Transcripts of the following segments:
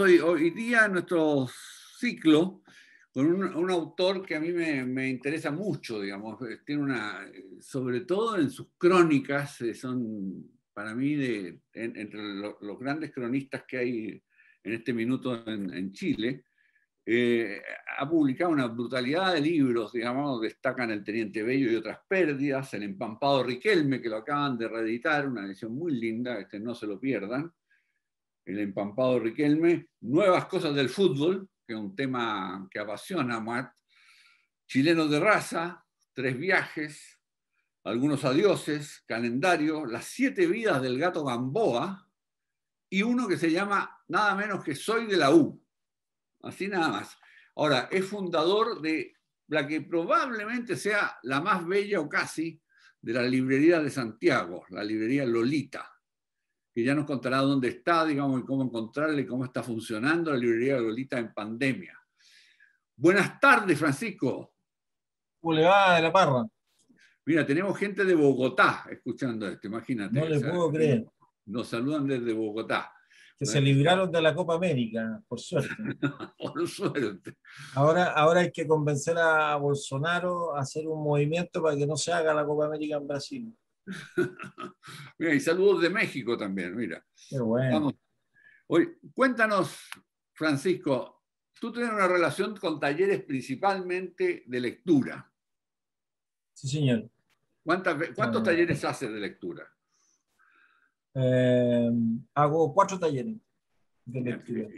hoy, hoy día nuestro ciclo con un, autor que a mí me, interesa mucho, digamos, tiene una, sobre todo en sus crónicas, eh, son para mí de, entre los, grandes cronistas que hay en este minuto en, Chile, eh, ha publicado una brutalidad de libros, digamos, destacan El Teniente Bello y otras pérdidas, El Empampado Riquelme, que lo acaban de reeditar, una edición muy linda, este, no se lo pierdan, El Empampado Riquelme, Nuevas Cosas del Fútbol, que es un tema que apasiona a Matt, Chilenos de Raza, Tres Viajes, Algunos Adioses, Calendario, Las Siete Vidas del Gato Gamboa, y uno que se llama nada menos que Soy de la U, Así nada más. Ahora, es fundador de la que probablemente sea la más bella o casi de la librería de Santiago, la librería Lolita, que ya nos contará dónde está, digamos, y cómo encontrarle y cómo está funcionando la librería Lolita en pandemia. Buenas tardes, Francisco. ¿Cómo le va de la parra? Mira, tenemos gente de Bogotá escuchando esto, imagínate. No le puedo creer. Nos saludan desde Bogotá que se libraron de la Copa América, por suerte. por suerte. Ahora, ahora hay que convencer a Bolsonaro a hacer un movimiento para que no se haga la Copa América en Brasil. mira, y saludos de México también, mira. Qué bueno. Hoy, cuéntanos, Francisco, tú tienes una relación con talleres principalmente de lectura. Sí, señor. ¿Cuántos talleres haces de lectura? Eh, hago cuatro talleres de lectura.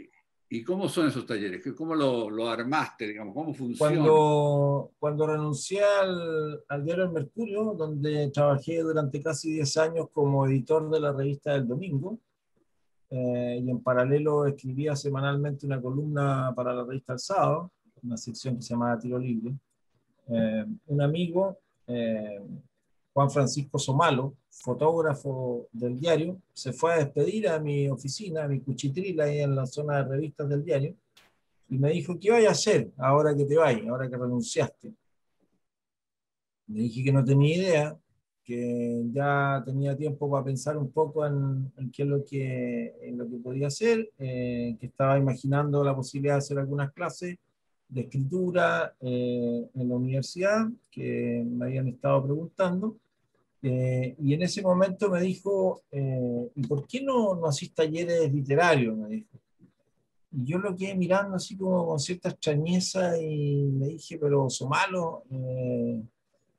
¿Y cómo son esos talleres? ¿Cómo lo, lo armaste? Digamos? ¿Cómo funciona? Cuando, cuando renuncié al, al, diario El Mercurio, donde trabajé durante casi 10 años como editor de la revista del Domingo, eh, y en paralelo escribía semanalmente una columna para la revista El Sábado, una sección que se llamaba Tiro Libre, eh, un amigo Juan Francisco Somalo, fotógrafo del diario, se fue a despedir a mi oficina, a mi cuchitril ahí en la zona de revistas del diario, y me dijo, ¿qué vaya a hacer ahora que te vayas, ahora que renunciaste? Le dije que no tenía idea, que ya tenía tiempo para pensar un poco en, qué es lo que, lo que podía hacer, eh, que estaba imaginando la posibilidad de hacer algunas clases de escritura eh, en la universidad que me habían estado preguntando eh, y en ese momento me dijo, eh, ¿y por qué no, no hacís talleres literarios? Me dijo. Y yo lo quedé mirando así como con cierta extrañeza y me dije, pero Somalo, eh,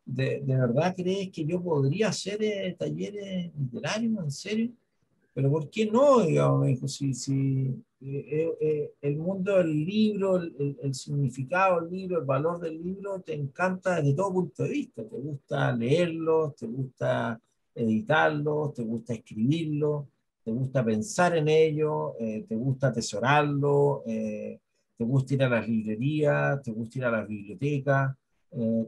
¿de, ¿de, verdad crees que yo podría hacer talleres literarios? ¿En serio? Pero ¿por qué no? Digamos, me dijo, si, si eh, eh, el mundo del libro, el, significado del libro, el valor del libro, te encanta desde todo punto de vista. Te gusta leerlo, te gusta editarlo, te gusta escribirlo, te gusta pensar en ello, eh, te gusta atesorarlo, te gusta ir a las librerías, te gusta ir a las bibliotecas.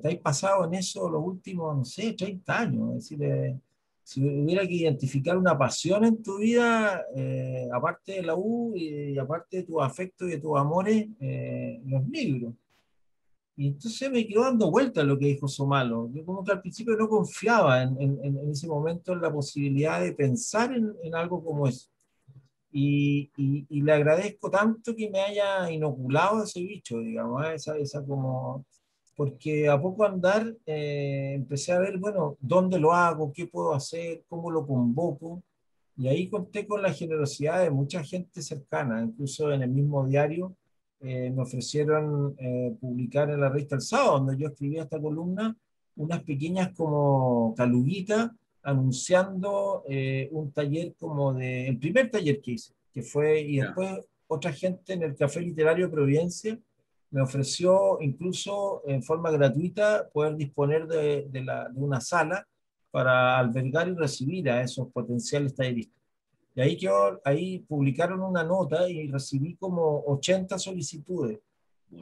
te has pasado en eso los últimos, no sé, 30 años. Es decir, si hubiera que identificar una pasión en tu vida, eh, aparte de la U y, aparte de tus afectos y de tus amores, eh, los libros. Y entonces me quedó dando vuelta lo que dijo Somalo. Yo como que al principio no confiaba en, en, ese momento en la posibilidad de pensar en, en algo como eso. Y, y, le agradezco tanto que me haya inoculado ese bicho, digamos, ¿eh? esa, esa como porque a poco andar eh, empecé a ver, bueno, dónde lo hago, qué puedo hacer, cómo lo convoco, y ahí conté con la generosidad de mucha gente cercana, incluso en el mismo diario eh, me ofrecieron eh, publicar en la revista El Sábado, donde yo escribía esta columna, unas pequeñas como caluguitas anunciando un taller como de, el primer taller que hice, que fue, y después otra gente en el Café Literario de Providencia, me ofreció incluso en forma gratuita poder disponer de, de, la, de, una sala para albergar y recibir a esos potenciales talleristas. Y ahí, quedó, ahí publicaron una nota y recibí como 80 solicitudes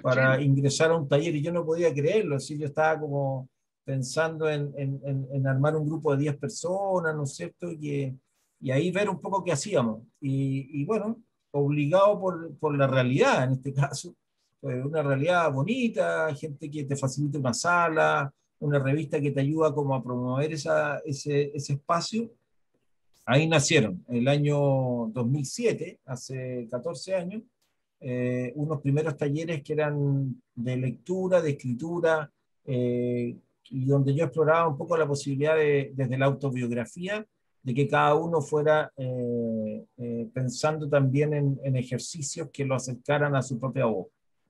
para ingresar a un taller y yo no podía creerlo, así yo estaba como pensando en, en, en armar un grupo de 10 personas, ¿no es cierto? Y, y ahí ver un poco qué hacíamos. Y, y bueno, obligado por, por la realidad en este caso, pues, una realidad bonita, gente que te facilita una sala, una revista que te ayuda como a promover esa, ese, ese espacio, ahí nacieron, el año 2007, hace 14 años, eh, unos primeros talleres que eran de lectura, de escritura, eh, y donde yo exploraba un poco la posibilidad de, desde la autobiografía, de que cada uno fuera eh, pensando también en, en, ejercicios que lo acercaran a su propia voz.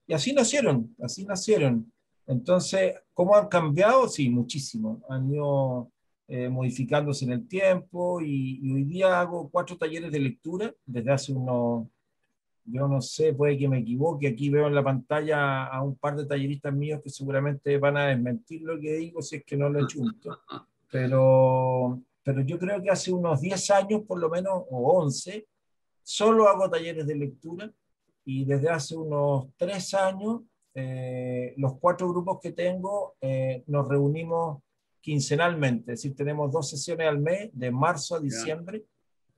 Y así nacieron, así nacieron. Entonces, ¿cómo han cambiado? Sí, muchísimo. Han ido modificándose en el tiempo y, y hoy día hago cuatro talleres de lectura desde hace unos yo no sé, puede que me equivoque, aquí veo en la pantalla a un par de talleristas míos que seguramente van a desmentir lo que digo si es que no lo he chunto, pero, pero yo creo que hace unos 10 años por lo menos, o 11, solo hago talleres de lectura y desde hace unos 3 años eh, los cuatro grupos que tengo eh, nos reunimos quincenalmente, es decir, tenemos dos sesiones al mes, de marzo a diciembre.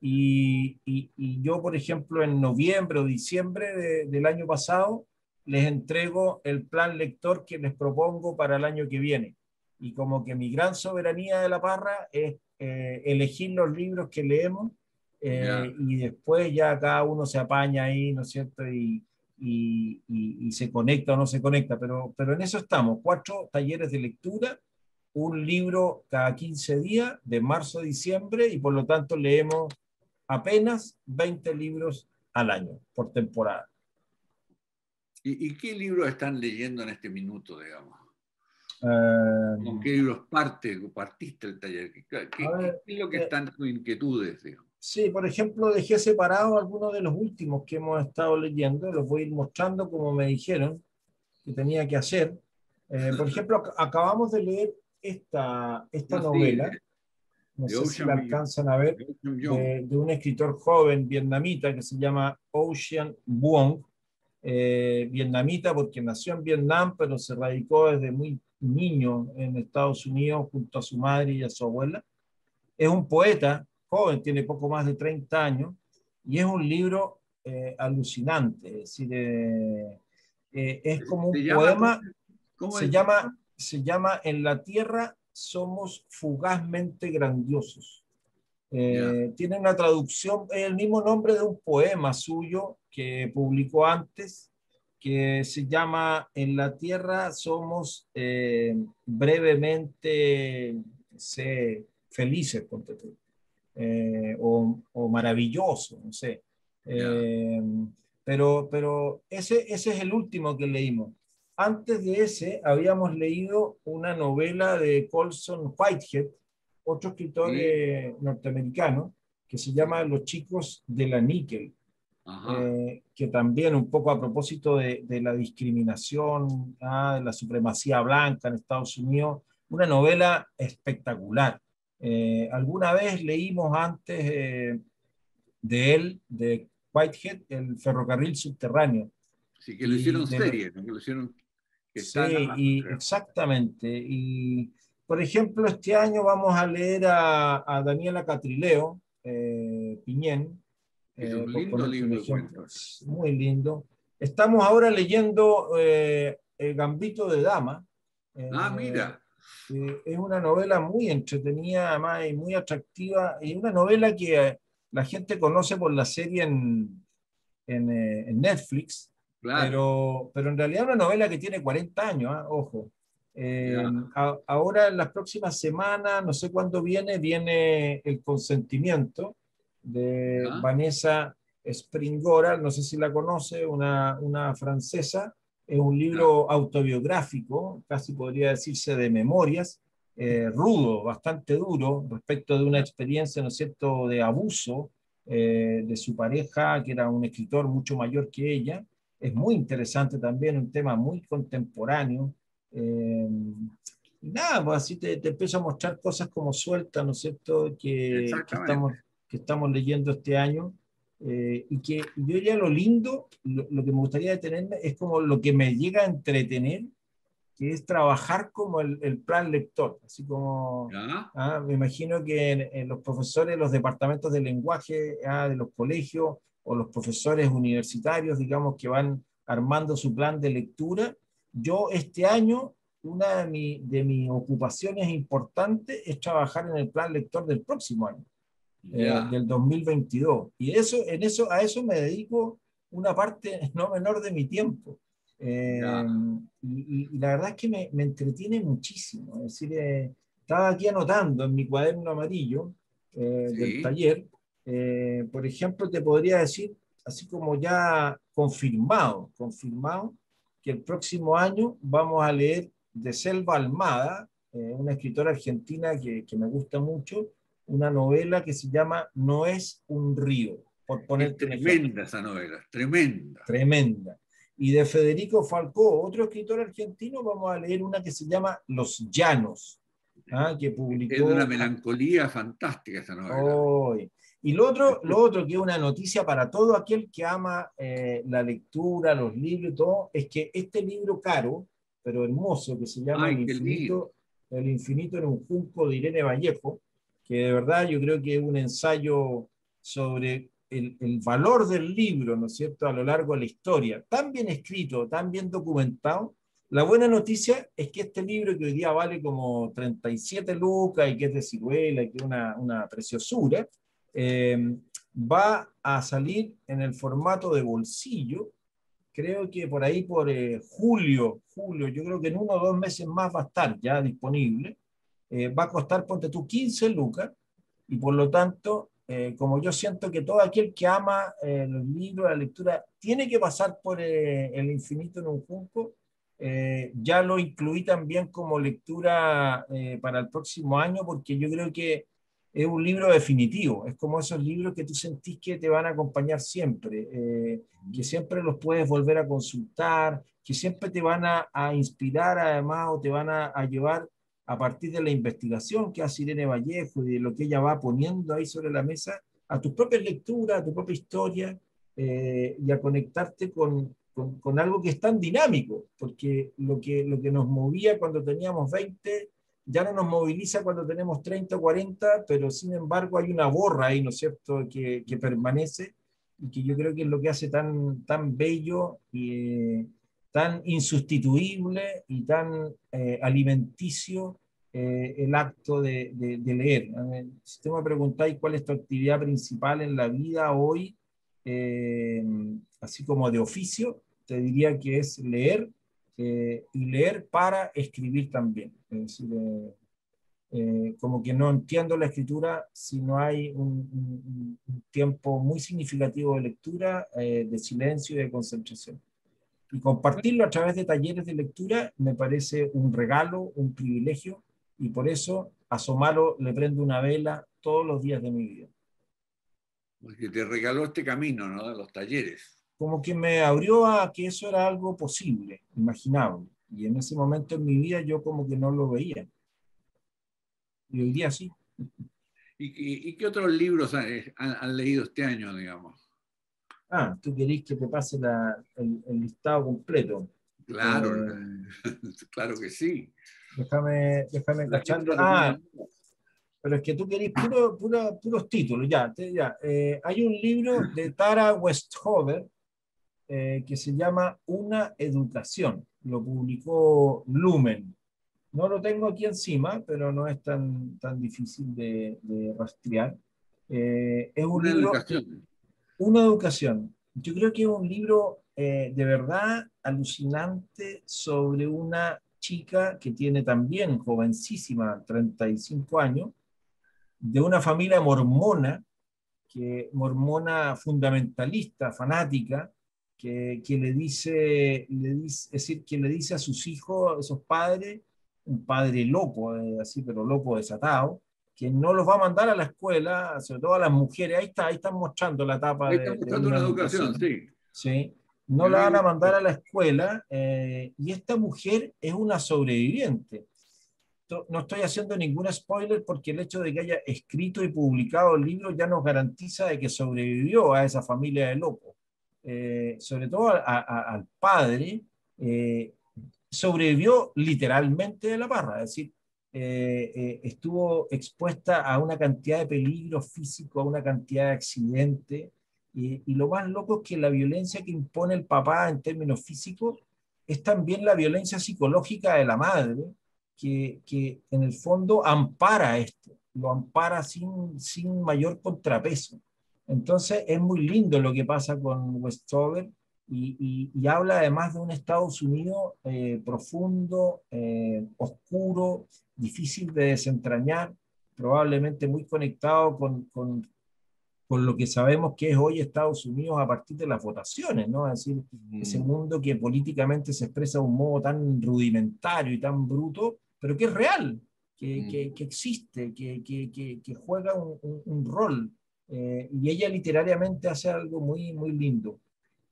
Y, y, yo, por ejemplo, en noviembre o diciembre del año pasado, les entrego el plan lector que les propongo para el año que viene. Y como que mi gran soberanía de la parra es eh, elegir los libros que leemos eh, y después ya cada uno se apaña ahí, ¿no es cierto? Y, y, y, se conecta o no se conecta, pero, pero en eso estamos, cuatro talleres de lectura, un libro cada 15 días, de marzo a diciembre, y por lo tanto leemos apenas 20 libros al año por temporada. ¿Y, qué libros están leyendo en este minuto, digamos? Eh, ¿Con qué libros parte, partiste el taller? ¿Qué, es lo que eh, están tus inquietudes? Sí, por ejemplo, dejé separados algunos de los últimos que hemos estado leyendo, los voy a ir mostrando como me dijeron que tenía que hacer. Eh, por ejemplo, acabamos de leer esta, esta novela. No sé si la alcanzan a ver, de, un escritor joven vietnamita que se llama Ocean Vuong, eh, vietnamita porque nació en Vietnam, pero se radicó desde muy niño en Estados Unidos junto a su madre y a su abuela. Es un poeta joven, tiene poco más de 30 años, y es un libro eh, alucinante, es decir, eh, es como un poema, se, llama, se llama En la tierra somos fugazmente grandiosos. Eh, tiene una traducción, el mismo nombre de un poema suyo que publicó antes, que se llama En la tierra somos eh, brevemente sé, felices, eh, o, o maravillosos, no sé. pero, pero ese, ese es el último que leímos. Antes de ese, habíamos leído una novela de Colson Whitehead, otro escritor eh, norteamericano, que se llama Los chicos de la níquel, eh, que también un poco a propósito de, la discriminación, ah, de la supremacía blanca en Estados Unidos, una novela espectacular. Eh, alguna vez leímos antes de él, de Whitehead, el ferrocarril subterráneo. Sí, que lo hicieron serie, que lo hicieron sí, y, exactamente. Y, por ejemplo, este año vamos a leer a, Daniela Catrileo, eh, Piñén. Es un eh, lindo libro Muy lindo. Estamos ahora leyendo eh, El Gambito de Dama. ah, mira. Es una novela muy entretenida, además, y muy atractiva. Y una novela que la gente conoce por la serie en, en, en Netflix, pero, pero en realidad es una novela que tiene 40 años, ¿ah? ojo. Eh, ahora en las próximas semanas, no sé cuándo viene, viene El consentimiento de Vanessa Springora, no sé si la conoce, una, una francesa. Es un libro autobiográfico, casi podría decirse de memorias, eh, rudo, bastante duro, respecto de una experiencia, ¿no es cierto?, de abuso eh, de su pareja, que era un escritor mucho mayor que ella, es muy interesante también, un tema muy contemporáneo. Eh, nada, pues así te, te empiezo a mostrar cosas como sueltas, ¿no es cierto?, que, estamos, que estamos leyendo este año. Eh, y que yo diría lo lindo, lo, que me gustaría detenerme es como lo que me llega a entretener, que es trabajar como el, el plan lector, así como, ah, me imagino que en, los profesores, los departamentos de lenguaje ah, de los colegios, o los profesores universitarios, digamos, que van armando su plan de lectura. Yo este año, una de, mis ocupaciones importantes es trabajar en el plan lector del próximo año. Del 2022. Y eso, en eso, a eso me dedico una parte no menor de mi tiempo. y, la verdad es que me, me entretiene muchísimo. Es decir, estaba aquí anotando en mi cuaderno amarillo del taller, por ejemplo, te podría decir, así como ya confirmado, confirmado, que el próximo año vamos a leer de Selva Almada, eh, una escritora argentina que, que, me gusta mucho, una novela que se llama No es un río. Por poner tremenda esa novela, tremenda. Tremenda. Y de Federico Falcó, otro escritor argentino, vamos a leer una que se llama Los Llanos, ¿ah? que publicó... Es una melancolía fantástica esa novela. Y lo otro, lo otro que es una noticia para todo aquel que ama eh, la lectura, los libros y todo, es que este libro caro, pero hermoso, que se llama el, infinito, el infinito en un junco de Irene Vallejo, que de verdad yo creo que es un ensayo sobre el, el, valor del libro, ¿no es cierto?, a lo largo de la historia, tan bien escrito, tan bien documentado. La buena noticia es que este libro, que hoy día vale como 37 lucas y que es de ciruela y que es una, una preciosura, eh, va a salir en el formato de bolsillo. Creo que por ahí, por eh, julio, julio, yo creo que en uno o dos meses más va a estar ya disponible. Eh, va a costar, ponte tú, 15 lucas. Y por lo tanto, como yo siento que todo aquel que ama los libros, la lectura, tiene que pasar por el infinito en un junco, ya lo incluí también como lectura para el próximo año, porque yo creo que es un libro definitivo, es como esos libros que tú sentís que te van a acompañar siempre, eh, que siempre los puedes volver a consultar, que siempre te van a, inspirar además o te van a, llevar a partir de la investigación que hace Irene Vallejo y de lo que ella va poniendo ahí sobre la mesa, a tus propias lecturas, a tu propia historia eh, y a conectarte con, con, algo que es tan dinámico, porque lo que, lo que nos movía cuando teníamos 20 ya no nos moviliza cuando tenemos 30 o 40, pero sin embargo hay una borra ahí, ¿no es cierto?, que, que permanece y que yo creo que es lo que hace tan, tan bello y tan insustituible y tan eh, alimenticio eh, el acto de, leer. Si tú me preguntáis cuál es tu actividad principal en la vida hoy, eh, así como de oficio, te diría que es leer y leer para escribir también. Es decir, eh, eh, como que no entiendo la escritura si no hay un, tiempo muy significativo de lectura, eh, de silencio y de concentración. Y compartirlo a través de talleres de lectura me parece un regalo, un privilegio, y por eso a Somalo le prendo una vela todos los días de mi vida. Porque te regaló este camino, ¿no? De los talleres. Como que me abrió a que eso era algo posible, imaginable. Y en ese momento en mi vida yo como que no lo veía. Y hoy día sí. ¿Y, qué otros libros han, leído este año, digamos? Ah, tú querés que te pase el, listado completo. Claro, eh, claro que sí. Déjame, déjame cachando. Ah, pero es que tú querés puro, puros títulos, ya. ya. Eh, hay un libro de Tara Westhover eh, que se llama Una Educación lo publicó Lumen. No lo tengo aquí encima, pero no es tan, tan difícil de, rastrear. Eh, es un una educación. Una educación. Yo creo que es un libro eh, de verdad alucinante sobre una chica que tiene también jovencísima, 35 años, de una familia mormona, que mormona fundamentalista, fanática, que, le, dice, le dice, es decir, que le dice a sus hijos, a esos padres, un padre loco, eh, así, pero loco desatado, que no los va a mandar a la escuela, sobre todo a las mujeres, ahí está, ahí están mostrando la etapa de, mostrando una educación, sí. Sí, no la van a mandar a la escuela eh, y esta mujer es una sobreviviente. No estoy haciendo ningún spoiler porque el hecho de que haya escrito y publicado el libro ya nos garantiza de que sobrevivió a esa familia de locos. Eh, sobre todo al padre, eh, sobrevivió literalmente de la parra, es decir, eh, estuvo expuesta a una cantidad de peligros físicos, a una cantidad de accidentes, y, y, lo más loco es que la violencia que impone el papá en términos físicos es también la violencia psicológica de la madre, que, que en el fondo ampara esto. lo ampara sin, sin mayor contrapeso. Entonces es muy lindo lo que pasa con Westover y, y, habla además de un Estados Unidos eh, profundo, eh, oscuro, difícil de desentrañar, probablemente muy conectado con, con, con, lo que sabemos que es hoy Estados Unidos a partir de las votaciones, ¿no? Es decir, ese mundo que políticamente se expresa de un modo tan rudimentario y tan bruto, pero que es real, que, que, que existe, que, que, juega un, un, rol. Eh, y ella literariamente hace algo muy, muy lindo.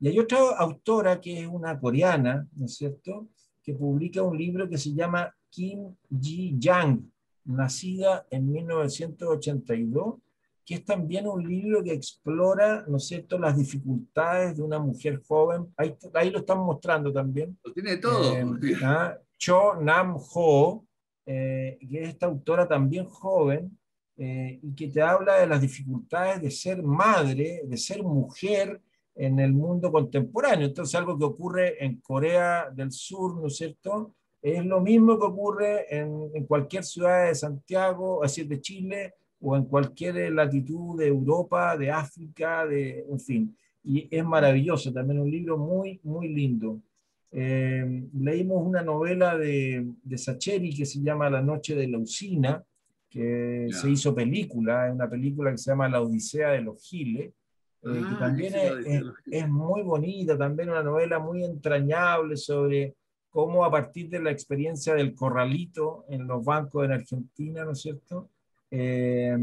Y hay otra autora que es una coreana, ¿no es cierto?, que publica un libro que se llama Kim Ji-yang, nacida en 1982, que es también un libro que explora, ¿no es cierto?, las dificultades de una mujer joven. Ahí, ahí lo están mostrando también. Lo tiene todo. Eh, ¿ah? Cho Nam Ho, eh, que es esta autora también joven, eh, y que te habla de las dificultades de ser madre, de ser mujer en el mundo contemporáneo. Entonces, algo que ocurre en Corea del Sur, ¿no es cierto? Es lo mismo que ocurre en, en cualquier ciudad de Santiago, es decir, de Chile, o en cualquier latitud de Europa, de África, de, en fin. Y es maravilloso, también un libro muy, muy lindo. Eh, leímos una novela de, de Sacheri que se llama La noche de la usina, que se hizo película, una película que se llama La Odisea de los Giles, eh, que ah, también es, es, muy bonita, también una novela muy entrañable sobre cómo a partir de la experiencia del corralito en los bancos en Argentina, ¿no es cierto? Eh,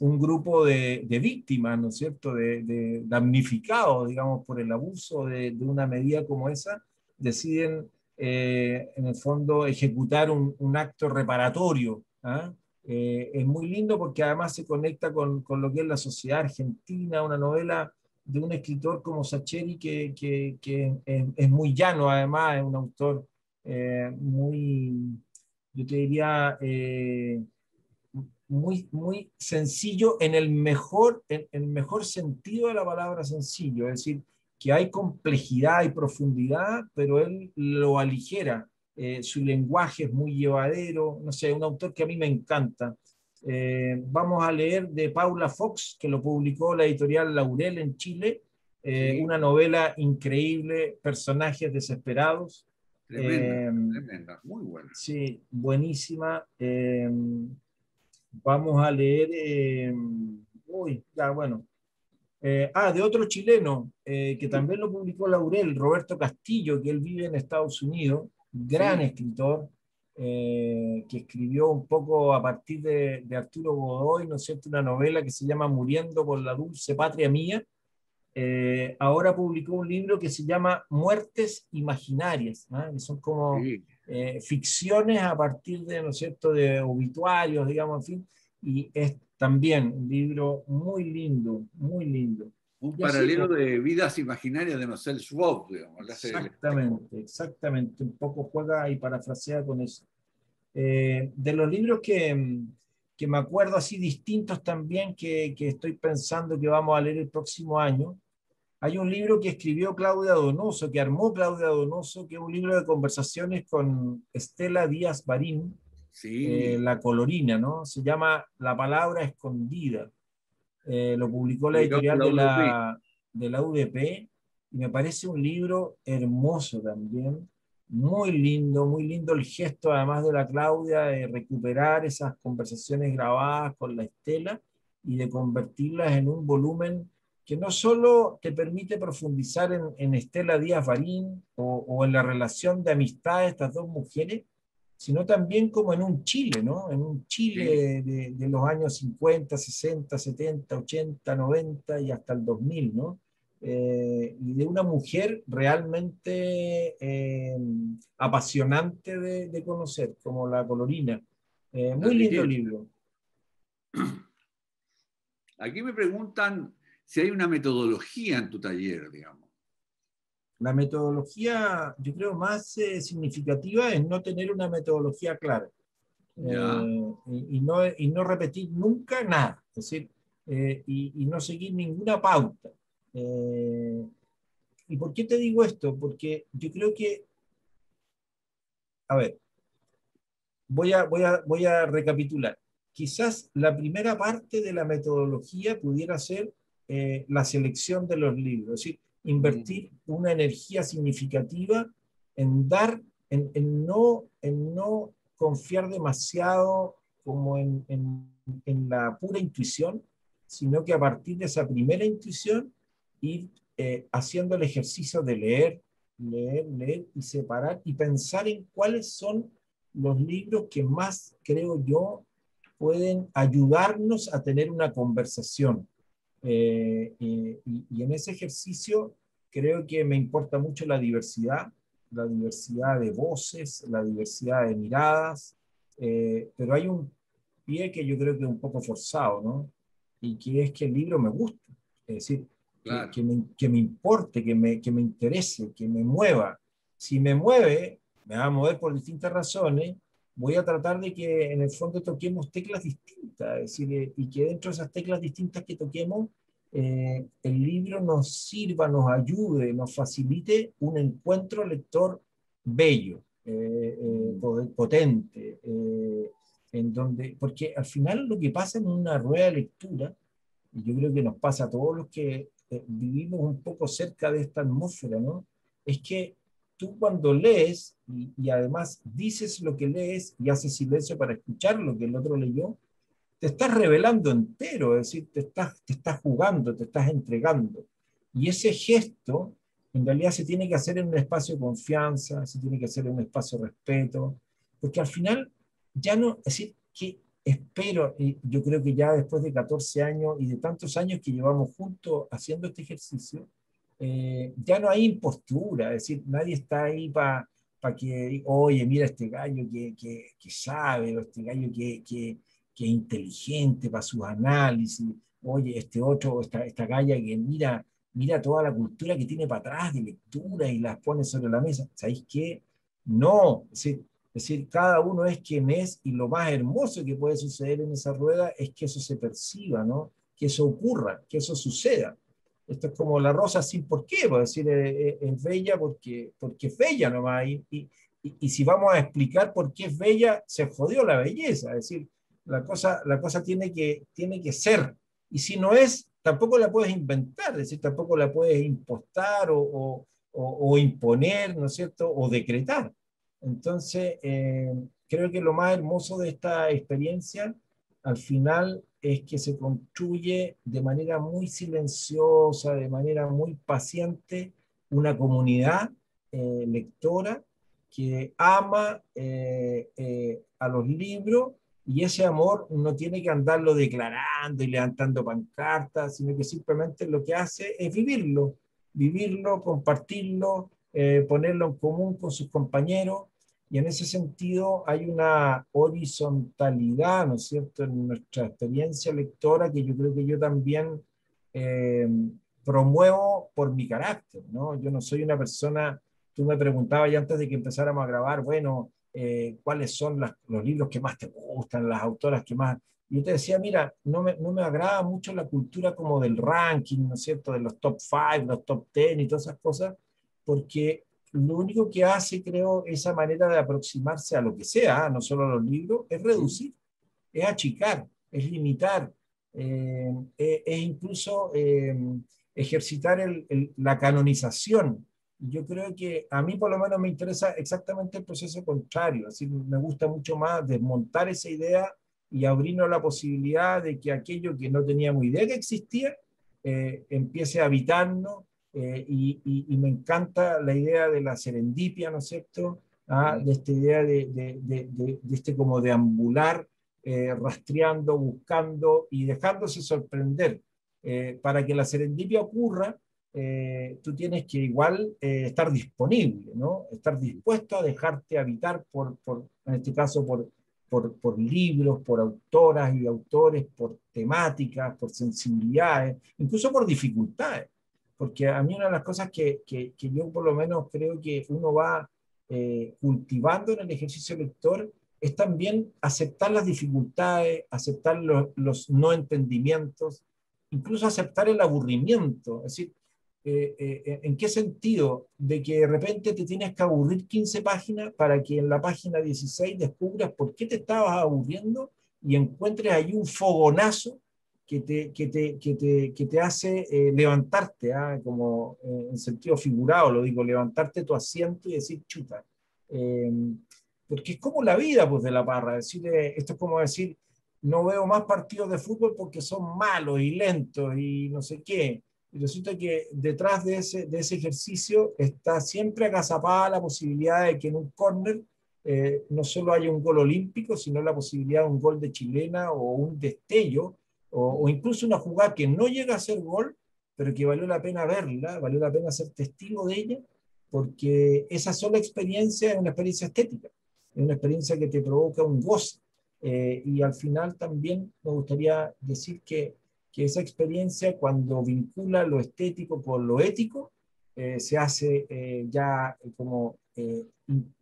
un grupo de, de, víctimas, ¿no es cierto?, de, de, damnificados, digamos, por el abuso de, de una medida como esa, deciden, eh, en el fondo, ejecutar un, un acto reparatorio. ¿ah? Eh, es muy lindo porque además se conecta con, con, lo que es la sociedad argentina, una novela de un escritor como Sacheri que, que, es, es, muy llano, además, es un autor eh, muy, yo te diría, eh, muy, muy sencillo en el mejor, en el mejor sentido de la palabra sencillo, es decir, que hay complejidad y profundidad, pero él lo aligera eh, su lenguaje es muy llevadero, no sé, un autor que a mí me encanta. Eh, vamos a leer de Paula Fox, que lo publicó la editorial Laurel en Chile, eh, una novela increíble, personajes desesperados. Tremenda, muy buena. Sí, buenísima. vamos a leer, uy, ya bueno. ah, de otro chileno, que también lo publicó Laurel, Roberto Castillo, que él vive en Estados Unidos gran escritor, eh, que escribió un poco a partir de, Arturo Godoy, ¿no es cierto?, una novela que se llama Muriendo por la dulce patria mía. Eh, ahora publicó un libro que se llama Muertes Imaginarias, que son como eh, ficciones a partir de, ¿no es cierto?, de obituarios, digamos, en fin, y es también un libro muy lindo, muy lindo. Un paralelo de vidas imaginarias de Marcel Schwab, digamos. Exactamente, exactamente. Un poco juega y parafrasea con eso. Eh, de los libros que, que, me acuerdo así distintos también que, que, estoy pensando que vamos a leer el próximo año, hay un libro que escribió Claudia Donoso, que armó Claudia Donoso, que es un libro de conversaciones con Estela Díaz Barín, sí. Eh, la colorina, ¿no? Se llama La palabra escondida. Eh, lo publicó la editorial de la, de la UDP y me parece un libro hermoso también, muy lindo, muy lindo el gesto además de la Claudia de recuperar esas conversaciones grabadas con la Estela y de convertirlas en un volumen que no solo te permite profundizar en, en Estela Díaz Barín o, o, en la relación de amistad de estas dos mujeres, sino también como en un Chile, ¿no? En un Chile de, de, los años 50, 60, 70, 80, 90 y hasta el 2000, ¿no? Eh, y de una mujer realmente eh, apasionante de, de, conocer, como la Colorina. Eh, muy lindo libro. Aquí me preguntan si hay una metodología en tu taller, digamos. La metodología, yo creo, más eh, significativa es no tener una metodología clara. Eh, y, y, no, y no repetir nunca nada, es decir, eh, y, y, no seguir ninguna pauta. ¿Y por qué te digo esto? Porque yo creo que, a ver, voy a, voy a, voy a recapitular. quizás la primera parte de la metodología pudiera ser eh, la selección de los libros, es decir, invertir una energía significativa en dar, en, no, en no confiar demasiado como en, en, la pura intuición, sino que a partir de esa primera intuición ir eh, haciendo el ejercicio de leer, leer, leer y separar y pensar en cuáles son los libros que más, creo yo, pueden ayudarnos a tener una conversación. Eh, y, en ese ejercicio creo que me importa mucho la diversidad, la diversidad de voces, la diversidad de miradas, eh, pero hay un pie que yo creo que es un poco forzado, ¿no? Y que es que el libro me gusta, es decir, que, me, que, me, importe, que me, que me interese, que me mueva. Si me mueve, me va a mover por distintas razones, voy a tratar de que en el fondo toquemos teclas distintas, es decir, eh, y que dentro de esas teclas distintas que toquemos, eh, el libro nos sirva, nos ayude, nos facilite un encuentro lector bello, eh, mm. potente, en donde, porque al final lo que pasa en una rueda de lectura, y yo creo que nos pasa a todos los que vivimos un poco cerca de esta atmósfera, ¿no? Es que tú cuando lees y, además dices lo que lees y haces silencio para escuchar lo que el otro leyó, te estás revelando entero, es decir, te estás, te estás jugando, te estás entregando. Y ese gesto en realidad se tiene que hacer en un espacio de confianza, se tiene que hacer en un espacio de respeto, porque al final ya no, es decir, que espero, y yo creo que ya después de 14 años y de tantos años que llevamos juntos haciendo este ejercicio, eh, ya no hay impostura, es decir, nadie está ahí para pa que, oye, mira este gallo que, que, que sabe, o este gallo que, que, que es inteligente para sus análisis, oye, este otro, esta, esta galla que mira, mira toda la cultura que tiene para atrás de lectura y las pone sobre la mesa. ¿Sabéis qué? No, es decir, es decir, cada uno es quien es y lo más hermoso que puede suceder en esa rueda es que eso se perciba, ¿no? Que eso ocurra, que eso suceda. Esto es como la rosa sin por qué, por decir, eh, eh, es, bella porque, porque es bella nomás. Y, y, y, si vamos a explicar por qué es bella, se jodió la belleza. Es decir, la cosa, la cosa tiene, que, tiene que ser. Y si no es, tampoco la puedes inventar, es decir, tampoco la puedes impostar o, o, o, imponer, ¿no es cierto?, o decretar. Entonces, eh, creo que lo más hermoso de esta experiencia, al final, es que se construye de manera muy silenciosa, de manera muy paciente, una comunidad eh, lectora que ama eh, eh, a los libros y ese amor no tiene que andarlo declarando y levantando pancartas, sino que simplemente lo que hace es vivirlo, vivirlo, compartirlo, ponerlo en común con sus compañeros y en ese sentido hay una horizontalidad, ¿no es cierto?, en nuestra experiencia lectora que yo creo que yo también eh, promuevo por mi carácter, ¿no? Yo no soy una persona, tú me preguntabas ya antes de que empezáramos a grabar, bueno, eh, ¿cuáles son los libros que más te gustan, las autoras que más... Yo te decía, mira, no me, no me agrada mucho la cultura como del ranking, ¿no es cierto?, de los top 5, los top 10 y todas esas cosas, porque lo único que hace, creo, esa manera de aproximarse a lo que sea, no solo a los libros, es reducir, es achicar, es limitar, eh, e, es, incluso eh, ejercitar la canonización. Yo creo que a mí por lo menos me interesa exactamente el proceso contrario, así me gusta mucho más desmontar esa idea y abrirnos la posibilidad de que aquello que no teníamos idea que existía eh, empiece a habitarnos eh, y, me encanta la idea de la serendipia, ¿no es cierto? Ah, de esta idea de, de, de, este como deambular, eh, rastreando, buscando y dejándose sorprender. Eh, para que la serendipia ocurra, tú tienes que igual estar disponible, ¿no? Estar dispuesto a dejarte habitar por, por en este caso, por, por, por, libros, por autoras y autores, por temáticas, por sensibilidades, incluso por dificultades porque a mí una de las cosas que, que, yo por lo menos creo que uno va eh, cultivando en el ejercicio lector es también aceptar las dificultades, aceptar los, los no entendimientos, incluso aceptar el aburrimiento. Es decir, eh, eh, ¿en qué sentido? De que de repente te tienes que aburrir 15 páginas para que en la página 16 descubras por qué te estabas aburriendo y encuentres ahí un fogonazo que te, que te, que te, que te hace eh, levantarte, ¿ah? como eh, en sentido figurado lo digo, levantarte tu asiento y decir, chuta. Em, porque es como la vida pues, de la parra. Decir, esto es como decir, no veo más partidos de fútbol porque son malos y lentos y no sé qué. Y resulta que detrás de ese, de ese ejercicio está siempre agazapada la posibilidad de que en un córner eh, no solo haya un gol olímpico, sino la posibilidad de un gol de chilena o un destello o, incluso una jugada que no llega a ser gol, pero que valió la pena verla, valió la pena ser testigo de ella, porque esa sola experiencia es una experiencia estética, es una experiencia que te provoca un goce. Eh, y al final también me gustaría decir que, que, esa experiencia, cuando vincula lo estético con lo ético, eh, se hace eh, ya como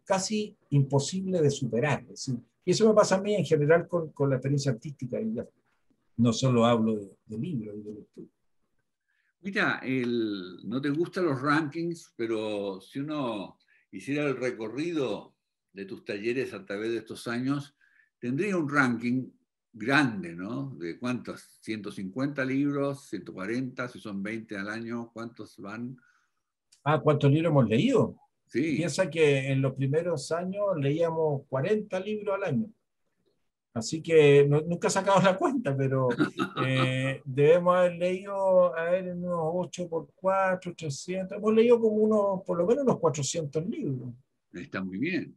casi imposible de superar. Y eso me pasa a mí en general con, con la experiencia artística. Y no solo hablo de, libros y de lectura. Mira, el, no te gustan los rankings, pero si uno hiciera el recorrido de tus talleres a través de estos años, tendría un ranking grande, ¿no? De cuántos, 150 libros, 140, si son 20 al año, ¿cuántos van? Ah, ¿cuántos libros hemos leído? Sí. Piensa que en los primeros años leíamos 40 libros al año. Así que nunca he sacado la cuenta, pero eh, debemos haber leído, a ver, unos 8 por 4, 300, hemos leído como unos, por lo menos unos 400 libros. Está muy bien.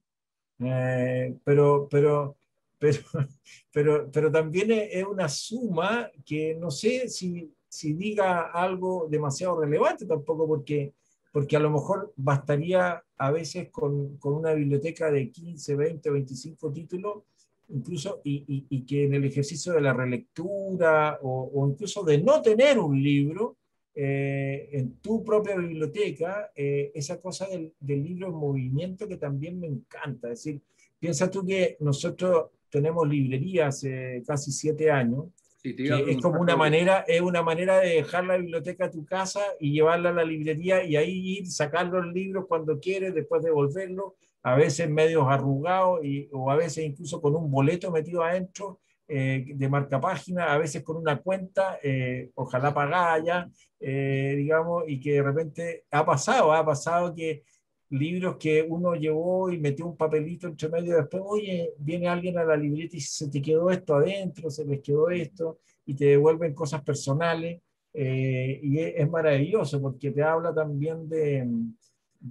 Eh, pero, pero, pero, pero, pero también es una suma que no sé si, si diga algo demasiado relevante tampoco, porque, porque a lo mejor bastaría a veces con, con una biblioteca de 15, 20, 25 títulos incluso, y, y, que en el ejercicio de la relectura o, o incluso de no tener un libro eh, en tu propia biblioteca, eh, esa cosa del, del, libro en movimiento que también me encanta. Es decir, piensa tú que nosotros tenemos librería hace casi siete años. es como una manera, es una manera de dejar la biblioteca a tu casa y llevarla a la librería y ahí ir, sacar los libros cuando quieres, después devolverlos a veces medios arrugados y, o a veces incluso con un boleto metido adentro eh, de marca página, a veces con una cuenta, eh, ojalá pagada ya, eh, digamos, y que de repente ha pasado, ha pasado que libros que uno llevó y metió un papelito entre medio, después, oye, viene alguien a la libreta y se te quedó esto adentro, se les quedó esto, y te devuelven cosas personales, y es maravilloso porque te habla también de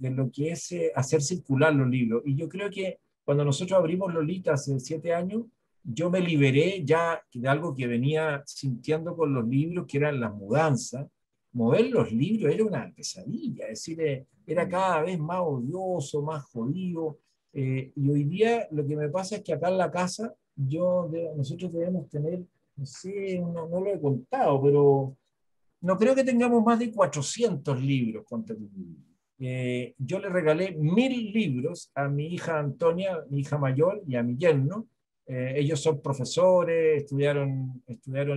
de lo que es eh, hacer circular los libros. Y yo creo que cuando nosotros abrimos Lolita hace siete años, yo me liberé ya de algo que venía sintiendo con los libros, que eran las mudanzas. Mover los libros era una pesadilla, es decir, eh, era cada vez más odioso, más jodido. Eh, y hoy día lo que me pasa es que acá en la casa, yo, nosotros debemos tener, no sé, no, no, lo he contado, pero no creo que tengamos más de 400 libros. Eh, yo le regalé mil libros a mi hija Antonia, mi hija mayor, y a mi yerno. Eh, ellos son profesores, estudiaron,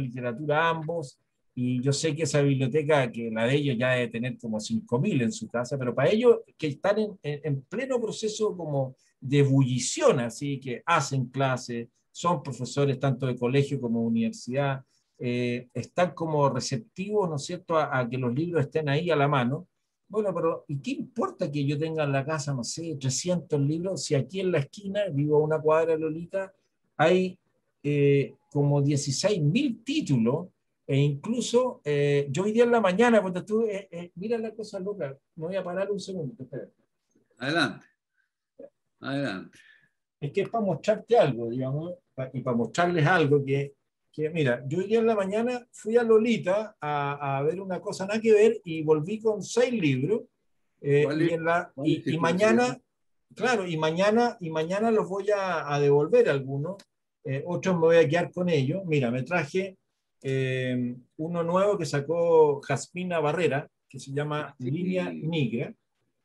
literatura ambos, y yo sé que esa biblioteca, que la de ellos ya debe tener como 5.000 en su casa, pero para ellos que están en, en, pleno proceso como de ebullición, así que hacen clases, son profesores tanto de colegio como de universidad, eh, están como receptivos, ¿no es cierto?, a, que los libros estén ahí a la mano. Bueno, pero ¿y qué importa que yo tenga en la casa, no sé, 300 libros, si aquí en la esquina, vivo a una cuadra Lolita, hay eh, como 16 mil títulos, e incluso eh, yo hoy día en la mañana, cuando tú, eh, mira la cosa loca, me voy a parar un segundo, espera. Adelante, adelante. Es que es para mostrarte algo, digamos, y para mostrarles algo que mira, yo hoy día en la mañana fui a Lolita a, a, ver una cosa nada que ver y volví con seis libros. Eh, y, en la, y, mañana, claro, y mañana, y mañana los voy a, a devolver algunos. Eh, otros me voy a quedar con ellos. Mira, me traje eh, uno nuevo que sacó Jasmina Barrera, que se llama Línea Negra.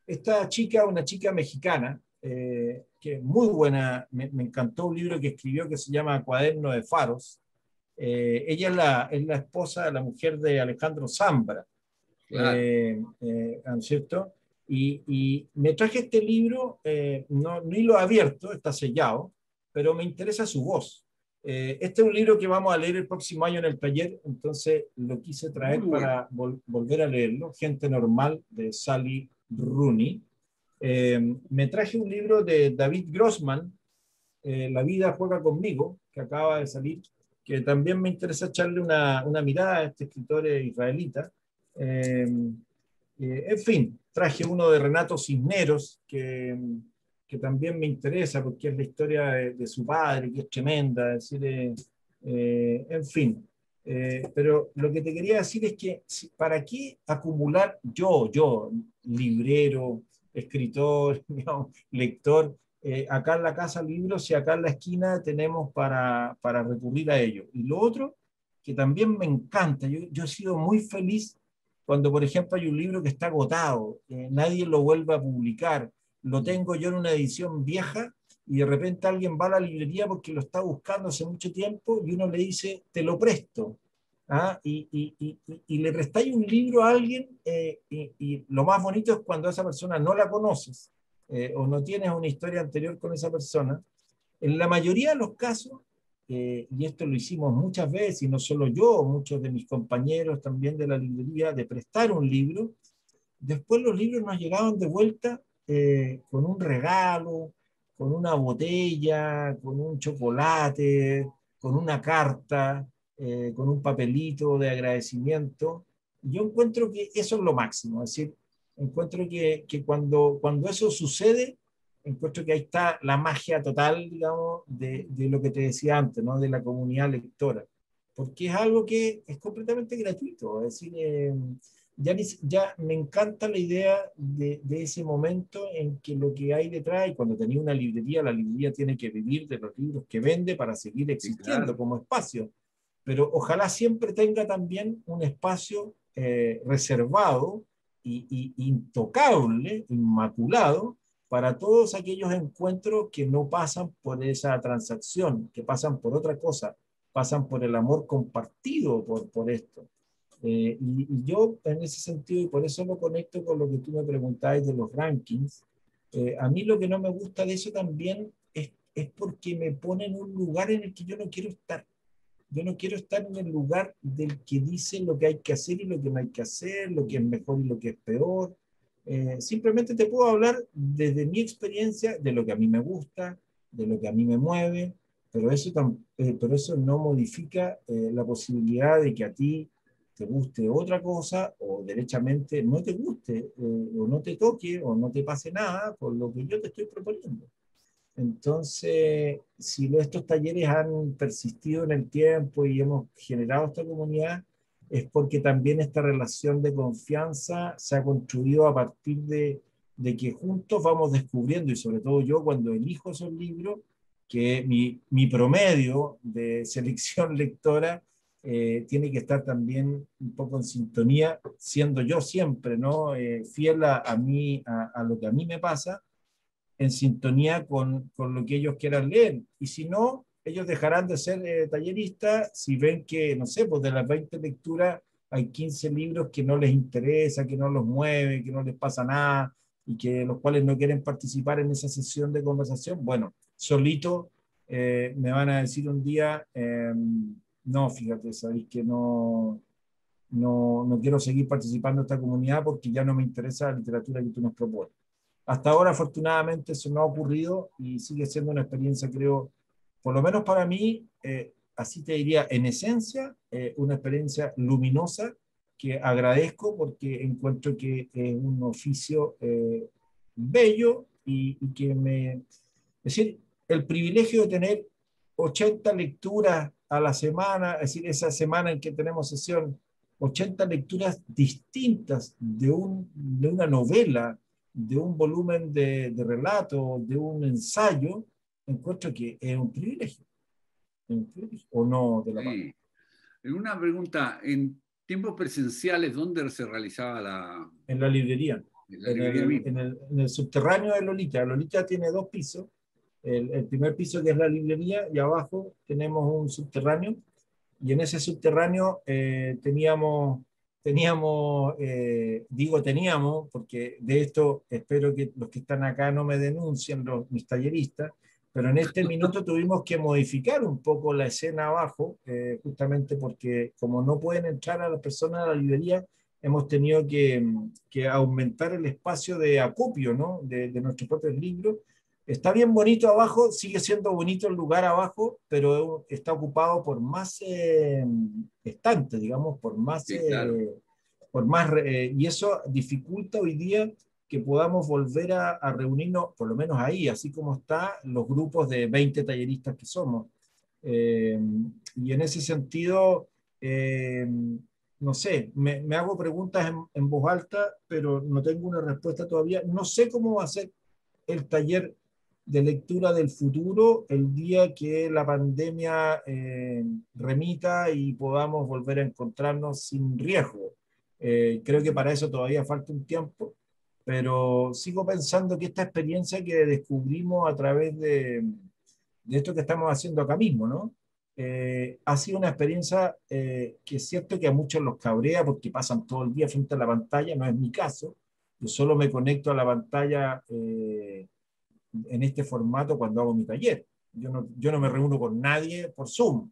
Esta chica, una chica mexicana, que es muy buena, me, me, encantó un libro que escribió que se llama Cuaderno de Faros, eh, ella es la, es la esposa, la mujer de Alejandro Zambra, eh, eh, ¿no es cierto? Y, y, me traje este libro, no, ni lo he abierto, está sellado, pero me interesa su voz. Este es un libro que vamos a leer el próximo año en el taller, entonces lo quise traer para volver a leerlo, Gente Normal, de Sally Rooney. Me traje un libro de David Grossman, La vida juega conmigo, que acaba de salir, que también me interesa echarle una, una mirada a este escritor israelita. en fin, traje uno de Renato Cisneros, que que también me interesa porque es la historia de, su padre, que es tremenda, eh, eh, en fin. Eh, pero lo que te quería decir es que para qué acumular yo, yo, librero, escritor, lector, acá en la casa libros y acá en la esquina tenemos para, para recurrir a ello. Y lo otro, que también me encanta, yo, yo he sido muy feliz cuando, por ejemplo, hay un libro que está agotado, nadie lo vuelve a publicar, lo tengo yo en una edición vieja y de repente alguien va a la librería porque lo está buscando hace mucho tiempo y uno le dice, te lo presto. ¿ah? Y, y, y, le prestáis un libro a alguien eh, y, lo más bonito es cuando esa persona no la conoces eh, o no tienes una historia anterior con esa persona. En la mayoría de los casos, eh, y esto lo hicimos muchas veces, y no solo yo, muchos de mis compañeros también de la librería, de prestar un libro, después los libros nos llegaban de vuelta eh, con un regalo, con una botella, con un chocolate, con una carta, eh, con un papelito de agradecimiento. Yo encuentro que eso es lo máximo, es decir, encuentro que, que cuando, cuando eso sucede, encuentro que ahí está la magia total, digamos, de, de, lo que te decía antes, ¿no? de la comunidad lectora, porque es algo que es completamente gratuito, es decir, eh, ya, ya me encanta la idea de, de, ese momento en que lo que hay detrás, y cuando tenía una librería, la librería tiene que vivir de los libros que vende para seguir existiendo como espacio. Pero ojalá siempre tenga también un espacio eh, reservado y, intocable, inmaculado, para todos aquellos encuentros que no pasan por esa transacción, que pasan por otra cosa, pasan por el amor compartido por, por esto. Eh, y, yo en ese sentido, y por eso lo conecto con lo que tú me preguntabas de los rankings, eh, a mí lo que no me gusta de eso también es, es porque me pone en un lugar en el que yo no quiero estar. Yo no quiero estar en el lugar del que dice lo que hay que hacer y lo que no hay que hacer, lo que es mejor y lo que es peor. Eh, simplemente te puedo hablar desde mi experiencia, de lo que a mí me gusta, de lo que a mí me mueve, pero eso, eso no modifica la posibilidad de que a ti te guste otra cosa o derechamente no te guste eh, o no te toque o no te pase nada por lo que yo te estoy proponiendo. Entonces, si estos talleres han persistido en el tiempo y hemos generado esta comunidad, es porque también esta relación de confianza se ha construido a partir de, de que juntos vamos descubriendo, y sobre todo yo cuando elijo esos libros, que mi, mi promedio de selección lectora eh, tiene que estar también un poco en sintonía, siendo yo siempre ¿no? Eh, fiel a, a mí, a, lo que a mí me pasa, en sintonía con, con, lo que ellos quieran leer. Y si no, ellos dejarán de ser eh, talleristas si ven que, no sé, pues de las 20 lecturas hay 15 libros que no les interesa, que no los mueve, que no les pasa nada y que los cuales no quieren participar en esa sesión de conversación. Bueno, solito me van a decir un día, em, no, fíjate, sabéis que no, no, no, quiero seguir participando en esta comunidad porque ya no me interesa la literatura que tú nos propones. Hasta ahora, afortunadamente, eso no ha ocurrido y sigue siendo una experiencia, creo, por lo menos para mí, eh, así te diría, en esencia, eh, una experiencia luminosa que agradezco porque encuentro que es un oficio eh, bello y, que me... Es decir, el privilegio de tener 80 lecturas a la semana, es decir, esa semana en que tenemos sesión, 80 lecturas distintas de, un, de una novela, de un volumen de, de relato, de un ensayo, encuentro que es un privilegio. ¿O no? De la sí. Una pregunta, en tiempos presenciales, ¿dónde se realizaba la...? En la librería. En, el, en, el, en el subterráneo de Lolita. Lolita tiene dos pisos el, primer piso que es la librería y abajo tenemos un subterráneo y en ese subterráneo eh, teníamos, teníamos eh, digo teníamos, porque de esto espero que los que están acá no me denuncien, los, mis talleristas, pero en este minuto tuvimos que modificar un poco la escena abajo, eh, justamente porque como no pueden entrar a las personas a la librería, hemos tenido que, que aumentar el espacio de acopio ¿no? de, de nuestros propios libros. Está bien bonito abajo, sigue siendo bonito el lugar abajo, pero está ocupado por más eh, estantes, digamos, por más... Eh, por más y eso dificulta hoy día que podamos volver a, reunirnos, por lo menos ahí, así como está, los grupos de 20 talleristas que somos. Eh, y en ese sentido, eh, no sé, me, hago preguntas en, voz alta, pero no tengo una respuesta todavía. No sé cómo va a ser el taller de lectura del futuro el día que la pandemia eh, remita y podamos volver a encontrarnos sin riesgo. creo que para eso todavía falta un tiempo pero sigo pensando que esta experiencia que descubrimos a través de, de esto que estamos haciendo acá mismo, ¿no? Eh, ha sido una experiencia eh, que es cierto que a muchos los cabrea porque pasan todo el día frente a la pantalla, no es mi caso, yo solo me conecto a la pantalla eh, en este formato cuando hago mi taller. Yo no, yo no me reúno con nadie por Zoom,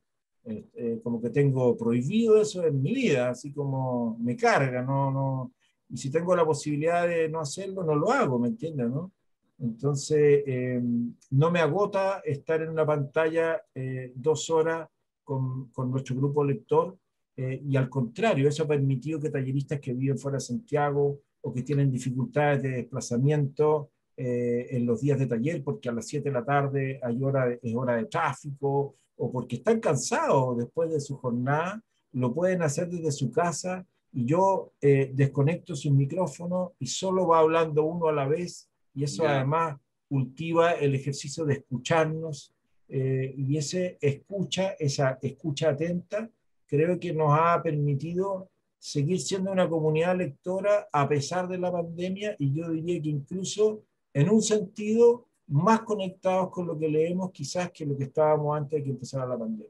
como que tengo prohibido eso en mi vida, así como me carga, no, no, y si tengo la posibilidad de no hacerlo, no lo hago, ¿me entiendes? No? Entonces, em, no me agota estar en una pantalla eh, dos horas con, con, nuestro grupo lector eh, y al contrario, eso ha permitido que talleristas que viven fuera de Santiago o que tienen dificultades de desplazamiento eh, en los días de taller porque a las 7 de la tarde hay hora es hora de tráfico o porque están cansados después de su jornada, lo pueden hacer desde su casa y yo eh, desconecto su micrófono y solo va hablando uno a la vez y eso además cultiva el ejercicio de escucharnos eh, y ese escucha, esa escucha atenta, creo que nos ha permitido seguir siendo una comunidad lectora a pesar de la pandemia y yo diría que incluso en un sentido más conectados con lo que leemos quizás que lo que estábamos antes de que empezara la pandemia.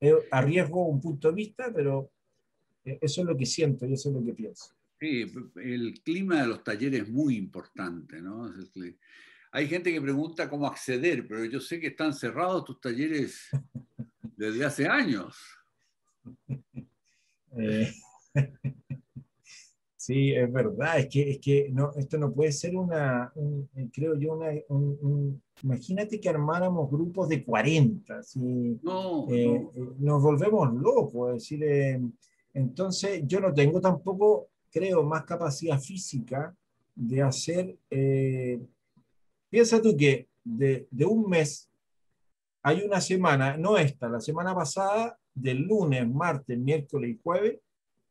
Eh, arriesgo un punto de vista, pero eh, eso es lo que siento y eso es lo que pienso. Sí, el clima de los talleres es muy importante, ¿no? Hay gente que pregunta cómo acceder, pero yo sé que están cerrados tus talleres desde hace años. Eh, sí, es verdad, es que, es que no, esto no puede ser una, eh, creo yo, una, imagínate que armáramos grupos de 40, no, nos volvemos locos, es decir, entonces, yo no tengo tampoco, creo, más capacidad física de hacer... Eh, piensa tú que de, un mes hay una semana, no esta, la semana pasada, del lunes, martes, miércoles y jueves,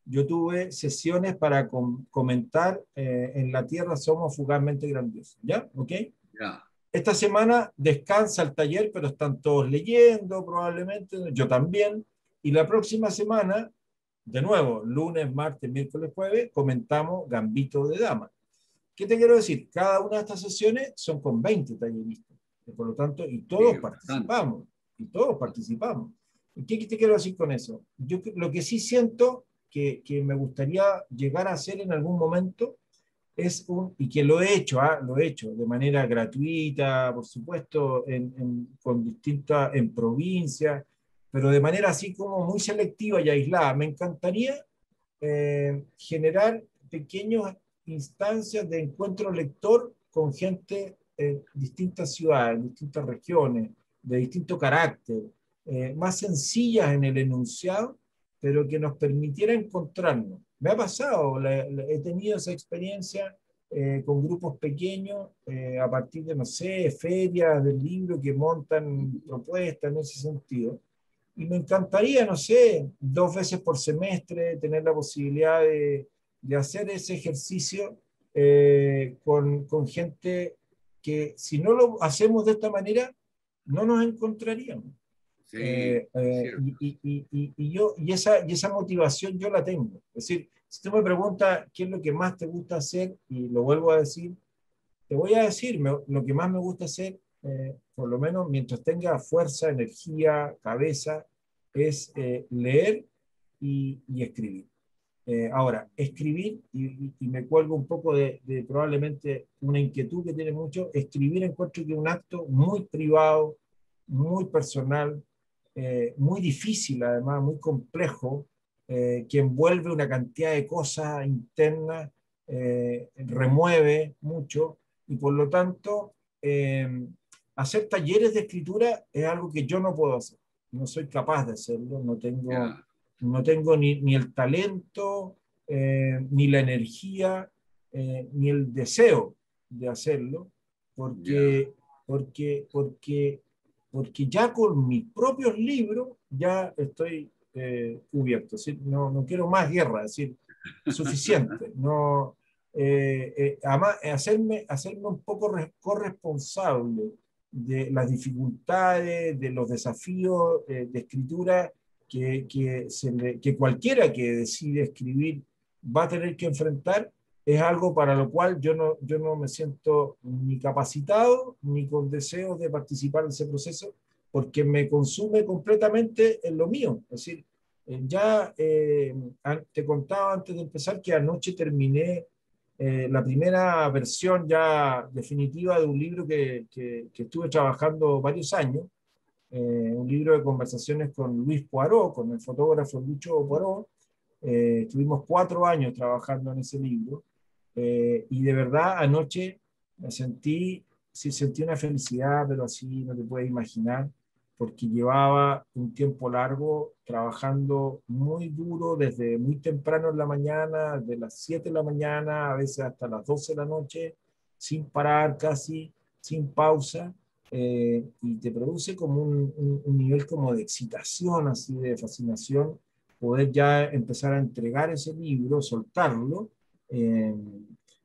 yo tuve sesiones para comentar eh, en la Tierra somos fugazmente grandiosos. ¿Ya? ¿Ok? Ya. Esta semana descansa el taller, pero están todos leyendo probablemente, yo también. Y la próxima semana de nuevo, lunes, martes, miércoles, jueves, comentamos Gambito de Dama. ¿Qué te quiero decir? Cada una de estas sesiones son con 20 talleristas. Por lo tanto, y todos participamos. Y todos participamos. ¿Qué te quiero decir con eso? Yo lo que sí siento que, que me gustaría llegar a hacer en algún momento es un, y que lo he hecho, ¿ah? lo he hecho de manera gratuita, por supuesto, en, con distintas, en provincias, pero de manera así como muy selectiva y aislada. Me encantaría eh, generar pequeñas instancias de encuentro lector con gente en distintas ciudades, en distintas regiones, de distinto carácter, eh, más sencillas en el enunciado, pero que nos permitiera encontrarnos. Me ha pasado, he tenido esa experiencia eh, con grupos pequeños a partir de, no sé, ferias del libro que montan propuestas en ese sentido. Y me encantaría, no sé, dos veces por semestre tener la posibilidad de, de hacer ese ejercicio eh, con, con, gente que si no lo hacemos de esta manera, no nos encontraríamos. Sí, eh, eh, y, y, y, yo, y, esa, y esa motivación yo la tengo. Es decir, si tú me preguntas qué es lo que más te gusta hacer, y lo vuelvo a decir, te voy a decir, lo que más me gusta hacer eh, por lo menos mientras tenga fuerza, energía, cabeza, es eh, leer y, escribir. Eh, ahora, escribir, y, me cuelgo un poco de, probablemente una inquietud que tiene mucho, escribir encuentro que es un acto muy privado, muy personal, eh, muy difícil además, muy complejo, eh, que envuelve una cantidad de cosas internas, remueve mucho, y por lo tanto, hacer talleres de escritura es algo que yo no puedo hacer, no soy capaz de hacerlo, no tengo no tengo ni, ni el talento, eh, ni la energía, eh, ni el deseo de hacerlo, porque, porque, porque, porque ya con mis propios libros ya estoy eh, cubierto. No, no quiero más guerra, es decir, suficiente. No, además, hacerme, hacerme un poco corresponsable de las dificultades, de los desafíos de escritura que, que, cualquiera que decide escribir va a tener que enfrentar, es algo para lo cual yo no, yo no me siento ni capacitado ni con deseos de participar en ese proceso, porque me consume completamente en lo mío. Es decir, eh, ya eh, te contaba antes de empezar que anoche terminé eh, la primera versión ya definitiva de un libro que, que, estuve trabajando varios años, eh, un libro de conversaciones con Luis Poirot, con el fotógrafo Lucho Poirot. Eh, estuvimos cuatro años trabajando en ese libro eh, y de verdad anoche me sentí, sí sentí una felicidad, pero así no te puedes imaginar, porque llevaba un tiempo largo trabajando muy duro desde muy temprano en la mañana, de las 7 de la mañana, a veces hasta las 12 de la noche, sin parar casi, sin pausa. Eh, y te produce como un, un, nivel como de excitación, así de fascinación, poder ya empezar a entregar ese libro, soltarlo, eh,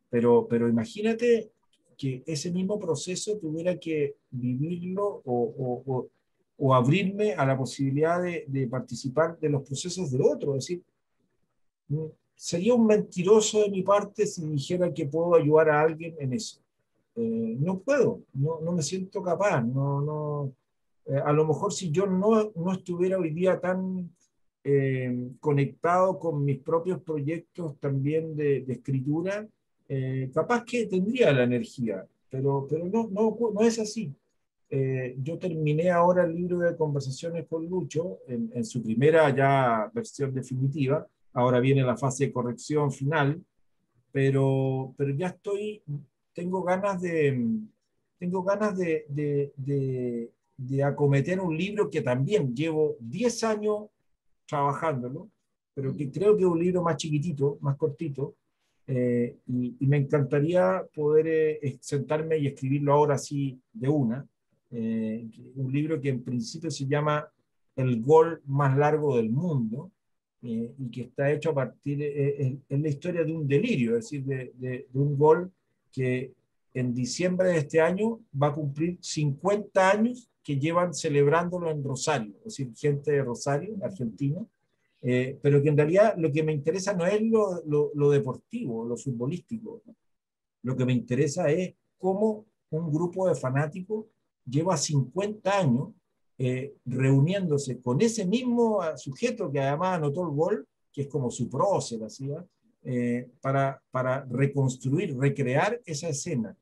pero, pero imagínate que ese mismo proceso tuviera que vivirlo o, o, o abrirme a la posibilidad de, de, participar de los procesos de otro, es decir, mm, sería un mentiroso de mi parte si dijera que puedo ayudar a alguien en eso. Eh, no puedo, no, no, me siento capaz, no, no, eh, a lo mejor si yo no, no estuviera hoy día tan eh, conectado con mis propios proyectos también de, de escritura, capaz que tendría la energía, pero, pero no, no, no es así. yo terminé ahora el libro de conversaciones con Lucho en, en su primera ya versión definitiva, ahora viene la fase de corrección final, pero, pero ya estoy tengo ganas de, tengo ganas de, de, de, acometer un libro que también llevo 10 años trabajándolo, pero que creo que es un libro más chiquitito, más cortito, eh, y, me encantaría poder eh, sentarme y escribirlo ahora sí de una. Eh, un libro que en principio se llama El gol más largo del mundo, y que está hecho a partir, es la historia de un delirio, es decir, de, de un gol que en diciembre de este año va a cumplir 50 años que llevan celebrándolo en Rosario, es decir, gente de Rosario, Argentina, eh, pero que en realidad lo que me interesa no es lo, lo, deportivo, lo futbolístico. Lo que me interesa es cómo un grupo de fanáticos lleva 50 años eh, reuniéndose con ese mismo sujeto que además anotó el gol, que es como su prócer, ¿sí? Eh, para, para reconstruir, recrear esa escena.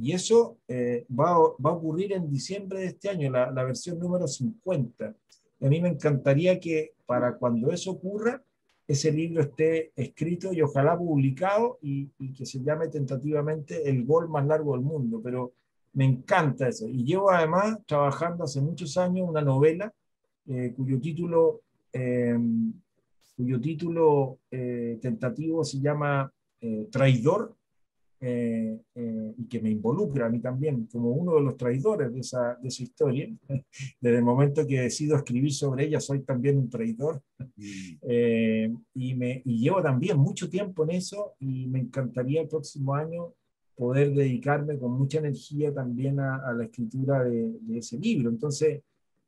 Y eso eh, va, a ocurrir en diciembre de este año, la, versión número 50. Y a mí me encantaría que para cuando eso ocurra, ese libro esté escrito y ojalá publicado y, y, que se llame tentativamente El gol más largo del mundo. Pero me encanta eso. Y llevo además trabajando hace muchos años una novela eh, cuyo título cuyo título eh, tentativo se llama Traidor, eh, y que me involucra a mí también como uno de los traidores de esa, de esa historia. Desde el momento que decido escribir sobre ella, soy también un traidor. Mm. y, me, y llevo también mucho tiempo en eso y me encantaría el próximo año poder dedicarme con mucha energía también a, a la escritura de, de, ese libro. Entonces,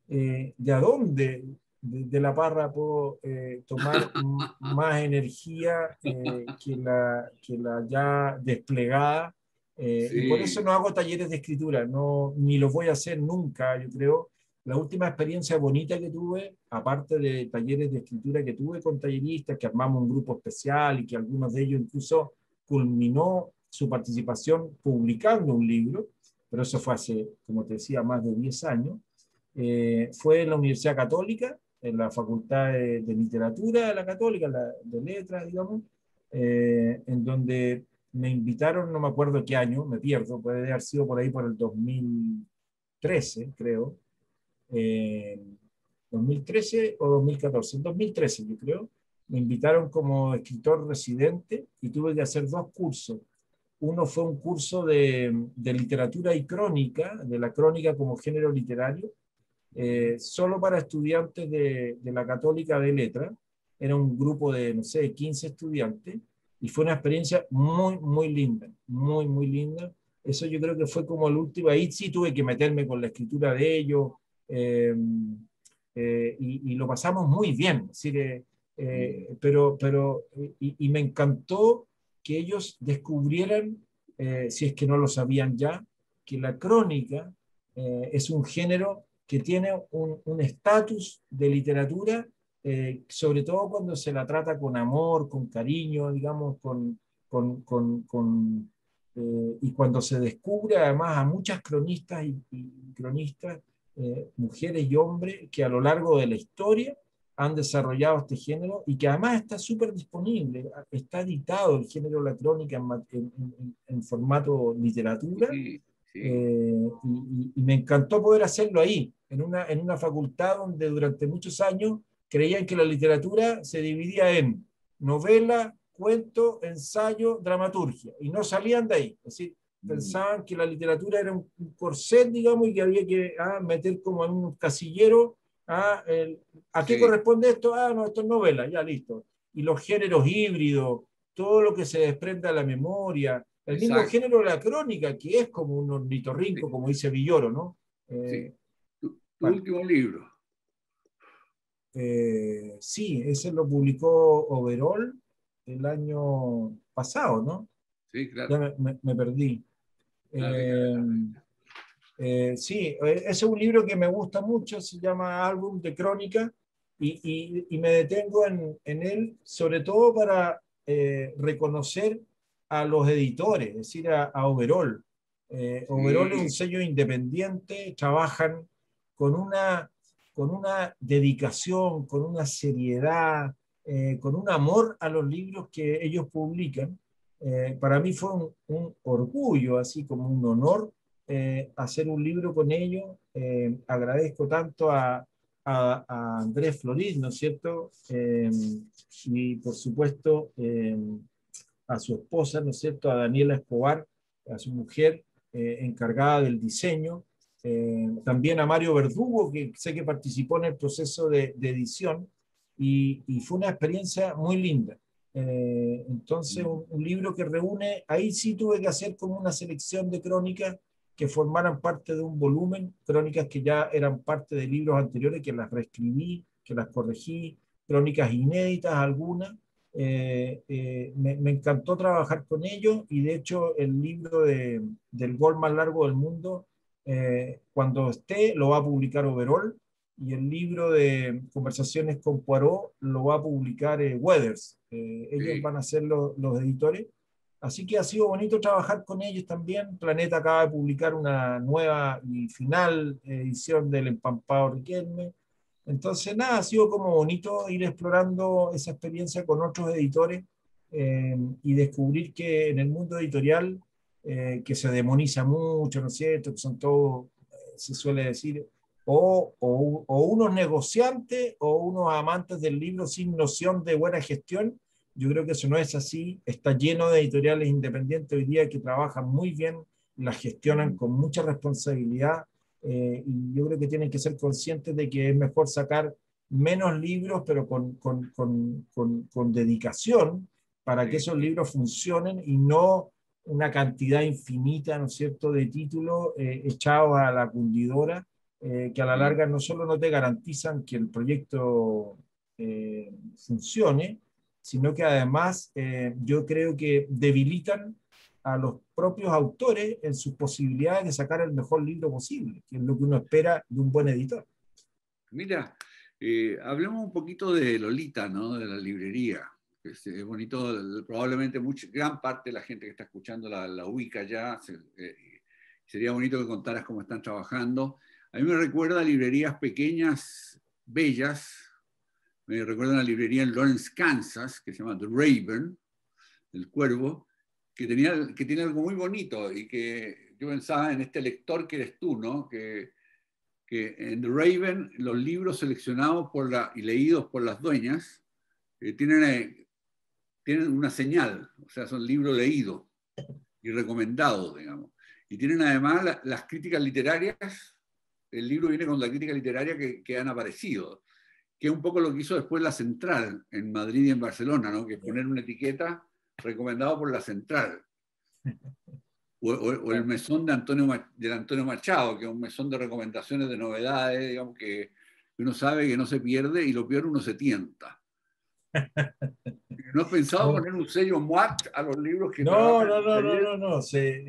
¿de a dónde de, la parra puedo eh, tomar más energía eh, que, la, que la ya desplegada. Eh, y por eso no hago talleres de escritura, no, ni los voy a hacer nunca, yo creo, la última experiencia bonita que tuve, aparte de talleres de escritura que tuve con talleristas, que armamos un grupo especial y que algunos de ellos incluso culminó su participación publicando un libro, pero eso fue hace, como te decía, más de 10 años, eh, fue en la Universidad Católica, en la Facultad de, Literatura de la Católica, de Letras, digamos, eh, en donde me invitaron, no me acuerdo qué año, me pierdo, puede haber sido por ahí por el 2013, creo, 2013 o 2014, en 2013 yo creo, me invitaron como escritor residente y tuve que hacer dos cursos. Uno fue un curso de, de literatura y crónica, de la crónica como género literario, eh, solo para estudiantes de, de, la Católica de Letra. Era un grupo de, no sé, 15 estudiantes y fue una experiencia muy, muy linda, muy, muy linda. Eso yo creo que fue como el último, ahí sí tuve que meterme con la escritura de ellos eh, eh, y, lo pasamos muy bien, pero, pero y, y, me encantó que ellos descubrieran, si es que no lo sabían ya, que la crónica es un género que tiene un estatus de literatura, eh, sobre todo cuando se la trata con amor, con cariño, digamos, con, con, con, eh, y cuando se descubre además a muchas cronistas y, cronistas, eh, mujeres y hombres, que a lo largo de la historia han desarrollado este género y que además está súper disponible, está editado el género la crónica en, en, formato literatura. Y, me encantó poder hacerlo ahí, en una, en una facultad donde durante muchos años creían que la literatura se dividía en novela, cuento, ensayo, dramaturgia, y no salían de ahí. Es decir, mm. pensaban que la literatura era un corset, digamos, y que había que ah, meter como en un casillero, ah, ¿a qué corresponde esto? Ah, no, esto es novela, ya listo. Y los géneros híbridos, todo lo que se desprende a la memoria, el mismo género de la crónica, que es como un ornitorrinco, como dice Villoro, ¿no? Eh, último libro. Eh, sí, ese lo publicó Overall el año pasado, ¿no? Sí, claro. Ya me, perdí. Eh, eh, sí, ese es un libro que me gusta mucho, se llama Álbum de Crónica, y, y, me detengo en, en, él sobre todo para reconocer a los editores, es decir, a, a Overall. Overall es un sello independiente, trabajan con una, con una dedicación, con una seriedad, eh, con un amor a los libros que ellos publican. Eh, para mí fue un, orgullo, así como un honor, eh, hacer un libro con ellos. agradezco tanto a, a, Andrés Florid, ¿no es cierto? y por supuesto a su esposa, ¿no es cierto? A Daniela Escobar, a su mujer encargada del diseño. Eh, también a Mario Verdugo, que sé que participó en el proceso de, edición, y, fue una experiencia muy linda. Eh, entonces, un, libro que reúne, ahí sí tuve que hacer como una selección de crónicas que formaran parte de un volumen, crónicas que ya eran parte de libros anteriores, que las reescribí, que las corregí, crónicas inéditas algunas. Eh, me, me, encantó trabajar con ellos y de hecho el libro de, del gol más largo del mundo eh, cuando esté, lo va a publicar Overall y el libro de conversaciones con Poirot lo va a publicar eh, Weathers. Eh, ellos van a ser los editores. Así que ha sido bonito trabajar con ellos también. Planeta acaba de publicar una nueva y final edición del Empampado Riquelme. Entonces, nada, ha sido como bonito ir explorando esa experiencia con otros editores y descubrir que en el mundo editorial eh, que se demoniza mucho, ¿no es cierto? Que son todos, eh, se suele decir, o, o, o, unos negociantes o unos amantes del libro sin noción de buena gestión. Yo creo que eso no es así. Está lleno de editoriales independientes hoy día que trabajan muy bien, las gestionan con mucha responsabilidad eh, y yo creo que tienen que ser conscientes de que es mejor sacar menos libros, pero con, con, con, con dedicación para que esos libros funcionen y no una cantidad infinita, ¿no es cierto?, de títulos eh, echados a la cundidora, eh, que a la larga no solo no te garantizan que el proyecto eh, funcione, sino que además yo creo que debilitan a los propios autores en sus posibilidades de sacar el mejor libro posible, que es lo que uno espera de un buen editor. Mira, eh, hablemos un poquito de Lolita, ¿no? De la librería. Es, es bonito, probablemente mucha, gran parte de la gente que está escuchando la, la ubica ya. Eh, sería bonito que contaras cómo están trabajando. A mí me recuerda librerías pequeñas, bellas. Me recuerda una librería en Lawrence, Kansas, que se llama The Raven, el cuervo, que, tenía, que tiene algo muy bonito y que yo pensaba en este lector que eres tú, ¿no? Que, que en The Raven los libros seleccionados por la, y leídos por las dueñas eh, tienen, eh, tienen una señal, o sea, son libros leídos y recomendados, digamos. Y tienen además las críticas literarias, el libro viene con la crítica literaria que, que, han aparecido, que es un poco lo que hizo después la Central en Madrid y en Barcelona, ¿no? que poner una etiqueta recomendado por la Central. O, el mesón de Antonio, del Antonio Machado, que es un mesón de recomendaciones de novedades, digamos, que uno sabe que no se pierde y lo peor uno se tienta. ¿No has pensado poner un sello MUAT a los libros que No, no, no, no, no, no.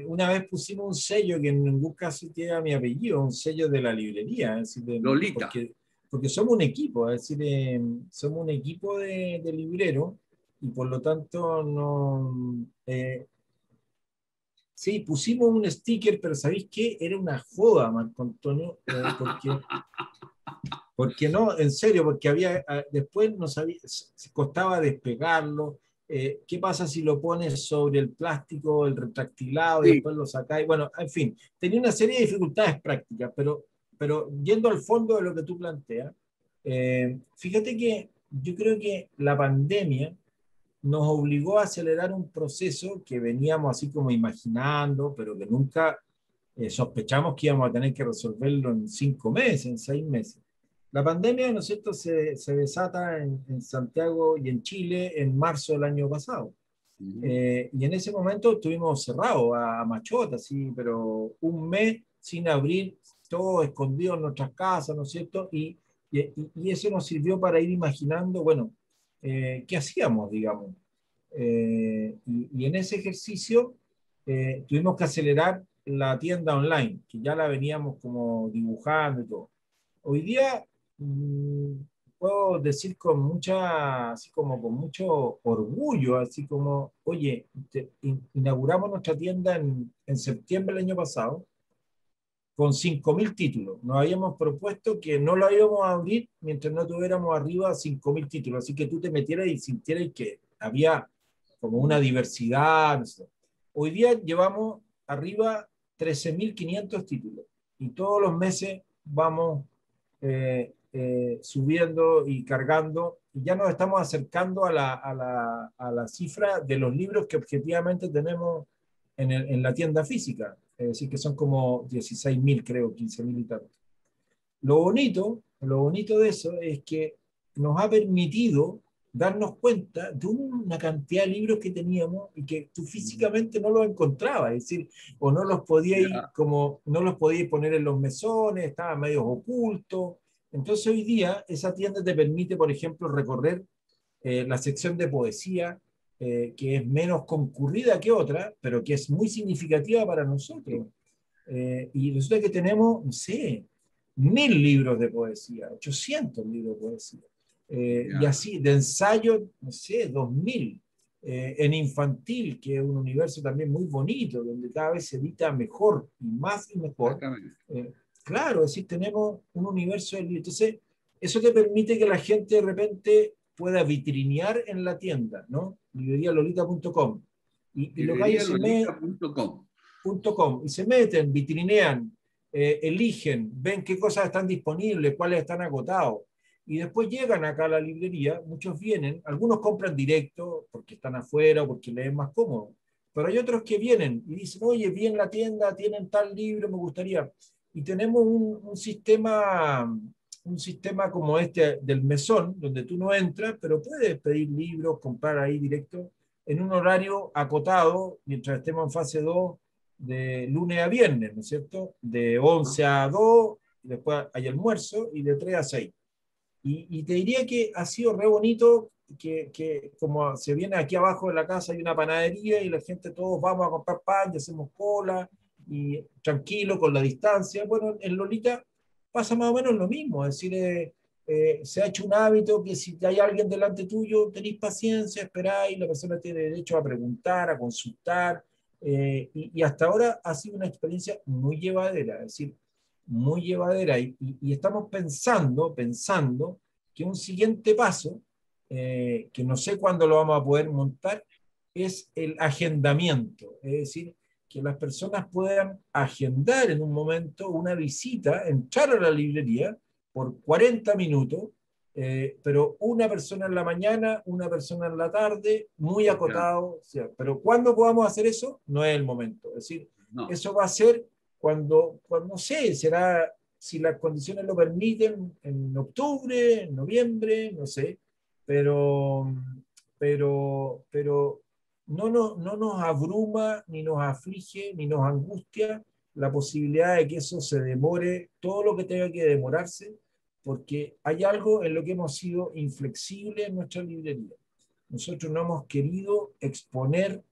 una vez pusimos un sello que en ningún caso tiene mi apellido, un sello de la librería. Es decir, Lolita. Porque, porque, somos un equipo, es decir, eh, somos un equipo de, de libreros y por lo tanto no... Eh, sí, pusimos un sticker, pero ¿sabéis qué? Era una joda, Marco Antonio, eh, porque, porque no, en serio, porque había, ah, después no sabía, costaba despegarlo, eh, ¿qué pasa si lo pones sobre el plástico, el retractilado, y después lo sacáis? Bueno, en fin, tenía una serie de dificultades prácticas, pero, pero yendo al fondo de lo que tú planteas, fíjate que yo creo que la pandemia nos obligó a acelerar un proceso que veníamos así como imaginando, pero que nunca eh, sospechamos que íbamos a tener que resolverlo en cinco meses, en seis meses. La pandemia, ¿no es cierto?, se, se desata en, en, Santiago y en Chile en marzo del año pasado. eh, y en ese momento estuvimos cerrados a, Machota, sí, pero un mes sin abrir, todo escondido en nuestras casas, ¿no es cierto? Y, y, y eso nos sirvió para ir imaginando, bueno, eh, hacíamos, digamos. Eh, y, en ese ejercicio eh, tuvimos que acelerar la tienda online, que ya la veníamos como dibujando y todo. Hoy día mm, puedo decir con mucha, así como con mucho orgullo, así como, oye, inauguramos nuestra tienda en, en septiembre del año pasado con 5.000 títulos. Nos habíamos propuesto que no lo íbamos a abrir mientras no tuviéramos arriba 5.000 títulos. Así que tú te metieras y sintieras que había como una diversidad. Hoy día llevamos arriba 13.500 títulos y todos los meses vamos eh, eh, subiendo y cargando y ya nos estamos acercando a la, a, la, a la, cifra de los libros que objetivamente tenemos en, el, en la tienda física es decir, que son como 16.000, creo, 15.000 y tanto. Lo bonito, lo bonito de eso es que nos ha permitido darnos cuenta de una cantidad de libros que teníamos y que tú físicamente no los encontrabas, es decir, o no los podías como no los podías poner en los mesones, estaban medio ocultos. Entonces hoy día esa tienda te permite, por ejemplo, recorrer eh, la sección de poesía, eh, que es menos concurrida que otra, pero que es muy significativa para nosotros. Eh, y resulta que tenemos, no sé, mil libros de poesía, 800 libros de poesía. Eh, y así, de ensayo, no sé, 2000. en infantil, que es un universo también muy bonito, donde cada vez se edita mejor y más y mejor. claro, es decir, tenemos un universo de Entonces, eso te permite que la gente de repente pueda vitrinear en la tienda, ¿no? librerialolita.com. Y, y lo que hay es .com. y se meten, vitrinean, eh, eligen, ven qué cosas están disponibles, cuáles están agotados. Y después llegan acá a la librería, muchos vienen, algunos compran directo porque están afuera o porque les es más cómodo, pero hay otros que vienen y dicen, oye, vi en la tienda, tienen tal libro, me gustaría. Y tenemos un, un sistema un sistema como este del mesón, donde tú no entras, pero puedes pedir libros, comprar ahí directo, en un horario acotado, mientras estemos en fase 2, de lunes a viernes, ¿no es cierto? De 11 a 2, después hay almuerzo, y de 3 a 6. Y, y te diría que ha sido re bonito que, que, como se viene aquí abajo de la casa, hay una panadería y la gente todos vamos a comprar pan y hacemos cola, y tranquilo, con la distancia. Bueno, en Lolita pasa más o menos lo mismo, es decir, eh, eh, se ha hecho un hábito que si hay alguien delante tuyo, tenéis paciencia, esperáis, la persona tiene derecho a preguntar, a consultar, y, y, hasta ahora ha sido una experiencia muy llevadera, es decir, muy llevadera, y, y estamos pensando, pensando que un siguiente paso, que no sé cuándo lo vamos a poder montar, es el agendamiento, es decir, que las personas puedan agendar en un momento una visita, entrar a la librería por 40 minutos, eh, pero una persona en la mañana, una persona en la tarde, muy acotado. pero cuando podamos hacer eso, no es el momento. Es decir, eso va a ser cuando, cuando, no sé, será si las condiciones lo permiten, en octubre, en noviembre, no sé, pero, pero, pero no, no, no nos abruma, ni nos aflige, ni nos angustia la posibilidad de que eso se demore todo lo que tenga que demorarse, porque hay algo en lo que hemos sido inflexibles en nuestra librería. Nosotros no hemos querido exponer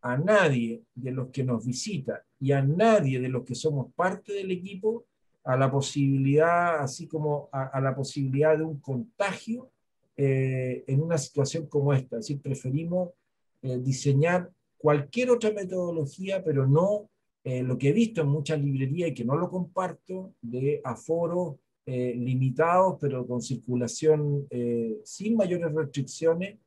a nadie de los que nos visita y a nadie de los que somos parte del equipo a la posibilidad, así como a, la posibilidad de un contagio eh, en una situación como esta. Es decir, preferimos eh, diseñar cualquier otra metodología, pero no eh, lo que he visto en muchas librerías y que no lo comparto, de aforos eh, limitados, pero con circulación sin mayores restricciones.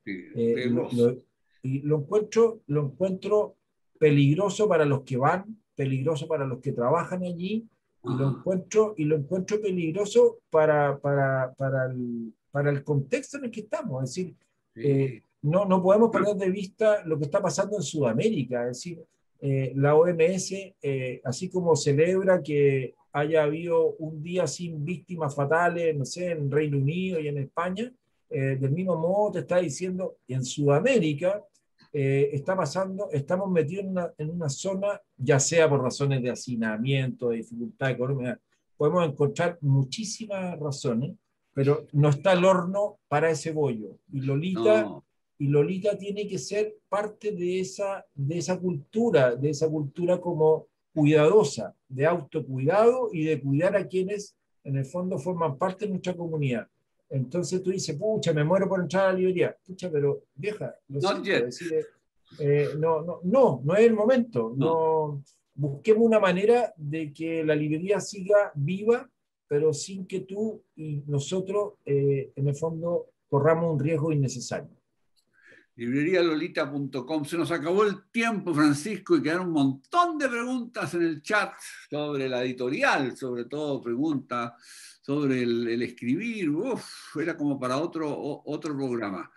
y lo encuentro, lo encuentro peligroso para los que van, peligroso para los que trabajan allí, y lo encuentro, y lo encuentro peligroso para, para, para, el, para el contexto en el que estamos. Es decir, no, no podemos perder de vista lo que está pasando en Sudamérica. Es decir, eh, la OMS, eh, así como celebra que haya habido un día sin víctimas fatales, no sé, en Reino Unido y en España, eh, del mismo modo te está diciendo, en Sudamérica está pasando, estamos metidos en una, en una, zona, ya sea por razones de hacinamiento, de dificultad económica, podemos encontrar muchísimas razones, pero no está el horno para ese bollo. Y Lolita y Lolita tiene que ser parte de esa, de esa cultura, de esa cultura como cuidadosa, de autocuidado y de cuidar a quienes en el fondo forman parte de nuestra comunidad. Entonces tú dices, pucha, me muero por entrar a la librería. Pucha, pero vieja, lo eh, no, no, no, no es el momento. No. Busquemos una manera de que la librería siga viva, pero sin que tú y nosotros, eh, en el fondo, corramos un riesgo innecesario librerialolita.com. Se nos acabó el tiempo, Francisco, y quedaron un montón de preguntas en el chat sobre la editorial, sobre todo preguntas sobre el, escribir. Uf, era como para otro, otro programa.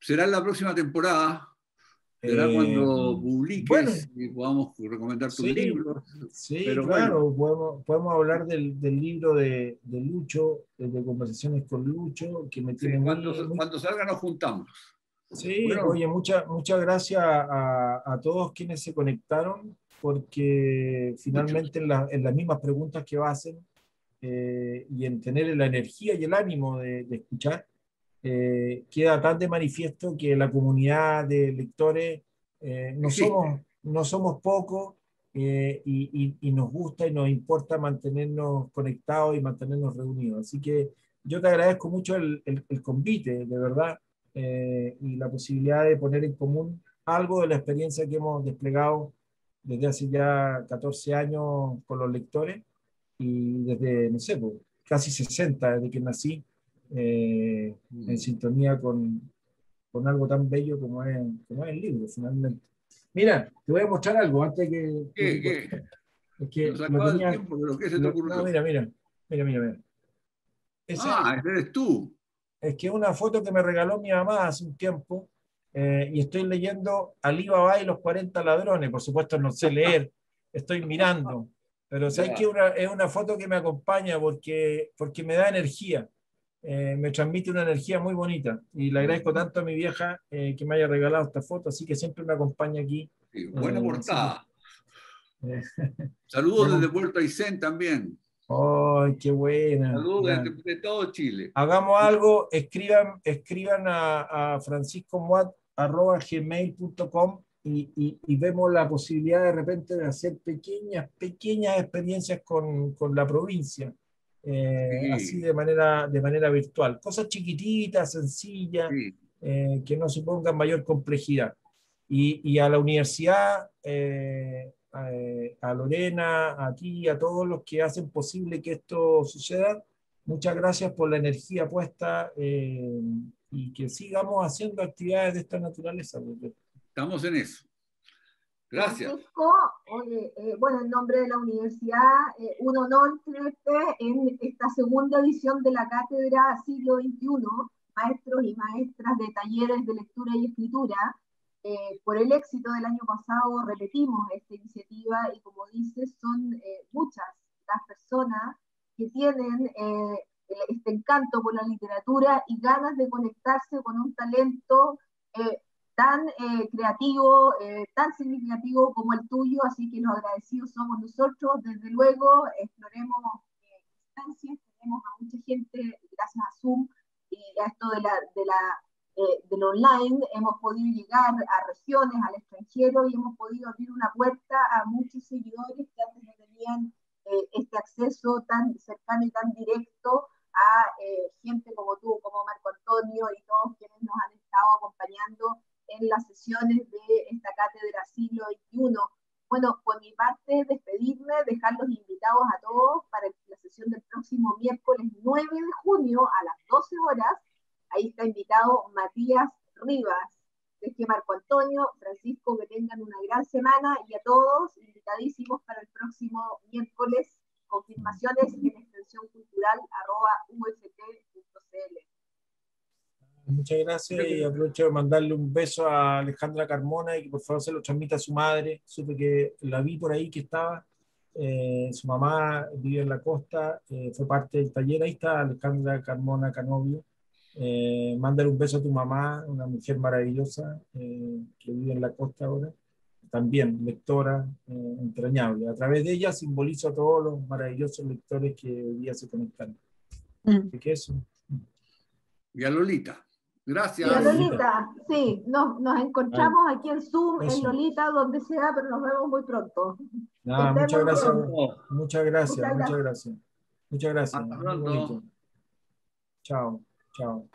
Será en la próxima temporada. Será eh, cuando publiques y podamos recomendar tus libros. Sí, Pero claro, podemos, podemos, hablar del, del libro de, de, Lucho, de conversaciones con Lucho, que me tiene cuando, cuando salga nos juntamos. Sí, oye, muchas muchas gracias a, todos quienes se conectaron, porque finalmente en, las mismas preguntas que hacen eh, y en tener la energía y el ánimo de, escuchar, eh, queda tan de manifiesto que la comunidad de lectores eh, no, somos, no somos pocos y, nos gusta y nos importa mantenernos conectados y mantenernos reunidos. Así que yo te agradezco mucho el, el convite, de verdad. Eh, y la posibilidad de poner en común algo de la experiencia que hemos desplegado desde hace ya 14 años con los lectores y desde, no sé, pues, casi 60 desde que nací, eh, en sintonía con, con, algo tan bello como es, como es el libro, finalmente. Mira, te voy a mostrar algo antes que... ¿Qué, qué? Es que lo tenía, tiempo, pero ¿qué se te ocurrió? No, mira, mira, mira, mira. mira. ah, eres tú es que una foto que me regaló mi mamá hace un tiempo eh, y estoy leyendo Ali Baba y los 40 ladrones. Por supuesto no sé leer, estoy mirando, pero sabes que es una foto que me acompaña porque, porque me da energía, eh, me transmite una energía muy bonita y le agradezco tanto a mi vieja eh, que me haya regalado esta foto, así que siempre me acompaña aquí. buena portada. Saludos desde Puerto Aysén también. ¡Ay, qué buena! Saludos de, todo Chile. Hagamos algo, escriban, escriban a, a franciscomuat.gmail.com y, y, y, vemos la posibilidad de repente de hacer pequeñas, pequeñas experiencias con, con la provincia. Eh, así de manera, de manera virtual. Cosas chiquititas, sencillas, eh, que no supongan mayor complejidad. Y, y a la universidad, eh, a, Lorena, a ti, a todos los que hacen posible que esto suceda, muchas gracias por la energía puesta y que sigamos haciendo actividades de esta naturaleza. Estamos en eso. Gracias. Eh, bueno, en nombre de la universidad, eh, un honor tenerte en esta segunda edición de la Cátedra Siglo XXI, maestros y maestras de talleres de lectura y escritura. Eh, por el éxito del año pasado repetimos esta iniciativa y como dices, son muchas las personas que tienen este encanto por la literatura y ganas de conectarse con un talento tan eh, creativo, eh, tan significativo como el tuyo, así que los agradecidos somos nosotros. Desde luego, exploremos eh, instancias, tenemos a mucha gente, gracias a Zoom y a esto de la, de la, del online, hemos podido llegar a regiones, al extranjero y hemos podido abrir una puerta a muchos seguidores que antes no tenían este acceso tan cercano y tan directo a gente como tú, como Marco Antonio y todos quienes nos han estado acompañando en las sesiones de esta cátedra siglo XXI. Bueno, por mi parte, despedirme, dejarlos invitados a todos para la sesión del próximo miércoles 9 de junio a las 12 horas. Ahí está invitado Matías Rivas. Que Marco Antonio, Francisco, que tengan una gran semana y a todos invitadísimos para el próximo miércoles. Confirmaciones en extensión cultural Muchas gracias y aprovecho de mandarle un beso a Alejandra Carmona y que por favor se lo transmita a su madre. Supe que la vi por ahí que estaba. Eh, su mamá vive en la costa, eh, fue parte del taller. Ahí está Alejandra Carmona Canovio. Eh, mándale un beso a tu mamá, una mujer maravillosa que vive en la costa ahora. También lectora entrañable. A través de ella simbolizo a todos los maravillosos lectores que hoy día se conectan. Mm. ¿Qué eso? Y a Lolita. Gracias. Y Lolita, sí, nos, nos encontramos aquí en Zoom, en Lolita, donde sea, pero nos vemos muy pronto. muchas, gracias, muchas gracias, muchas gracias, muchas gracias, Chao, chao.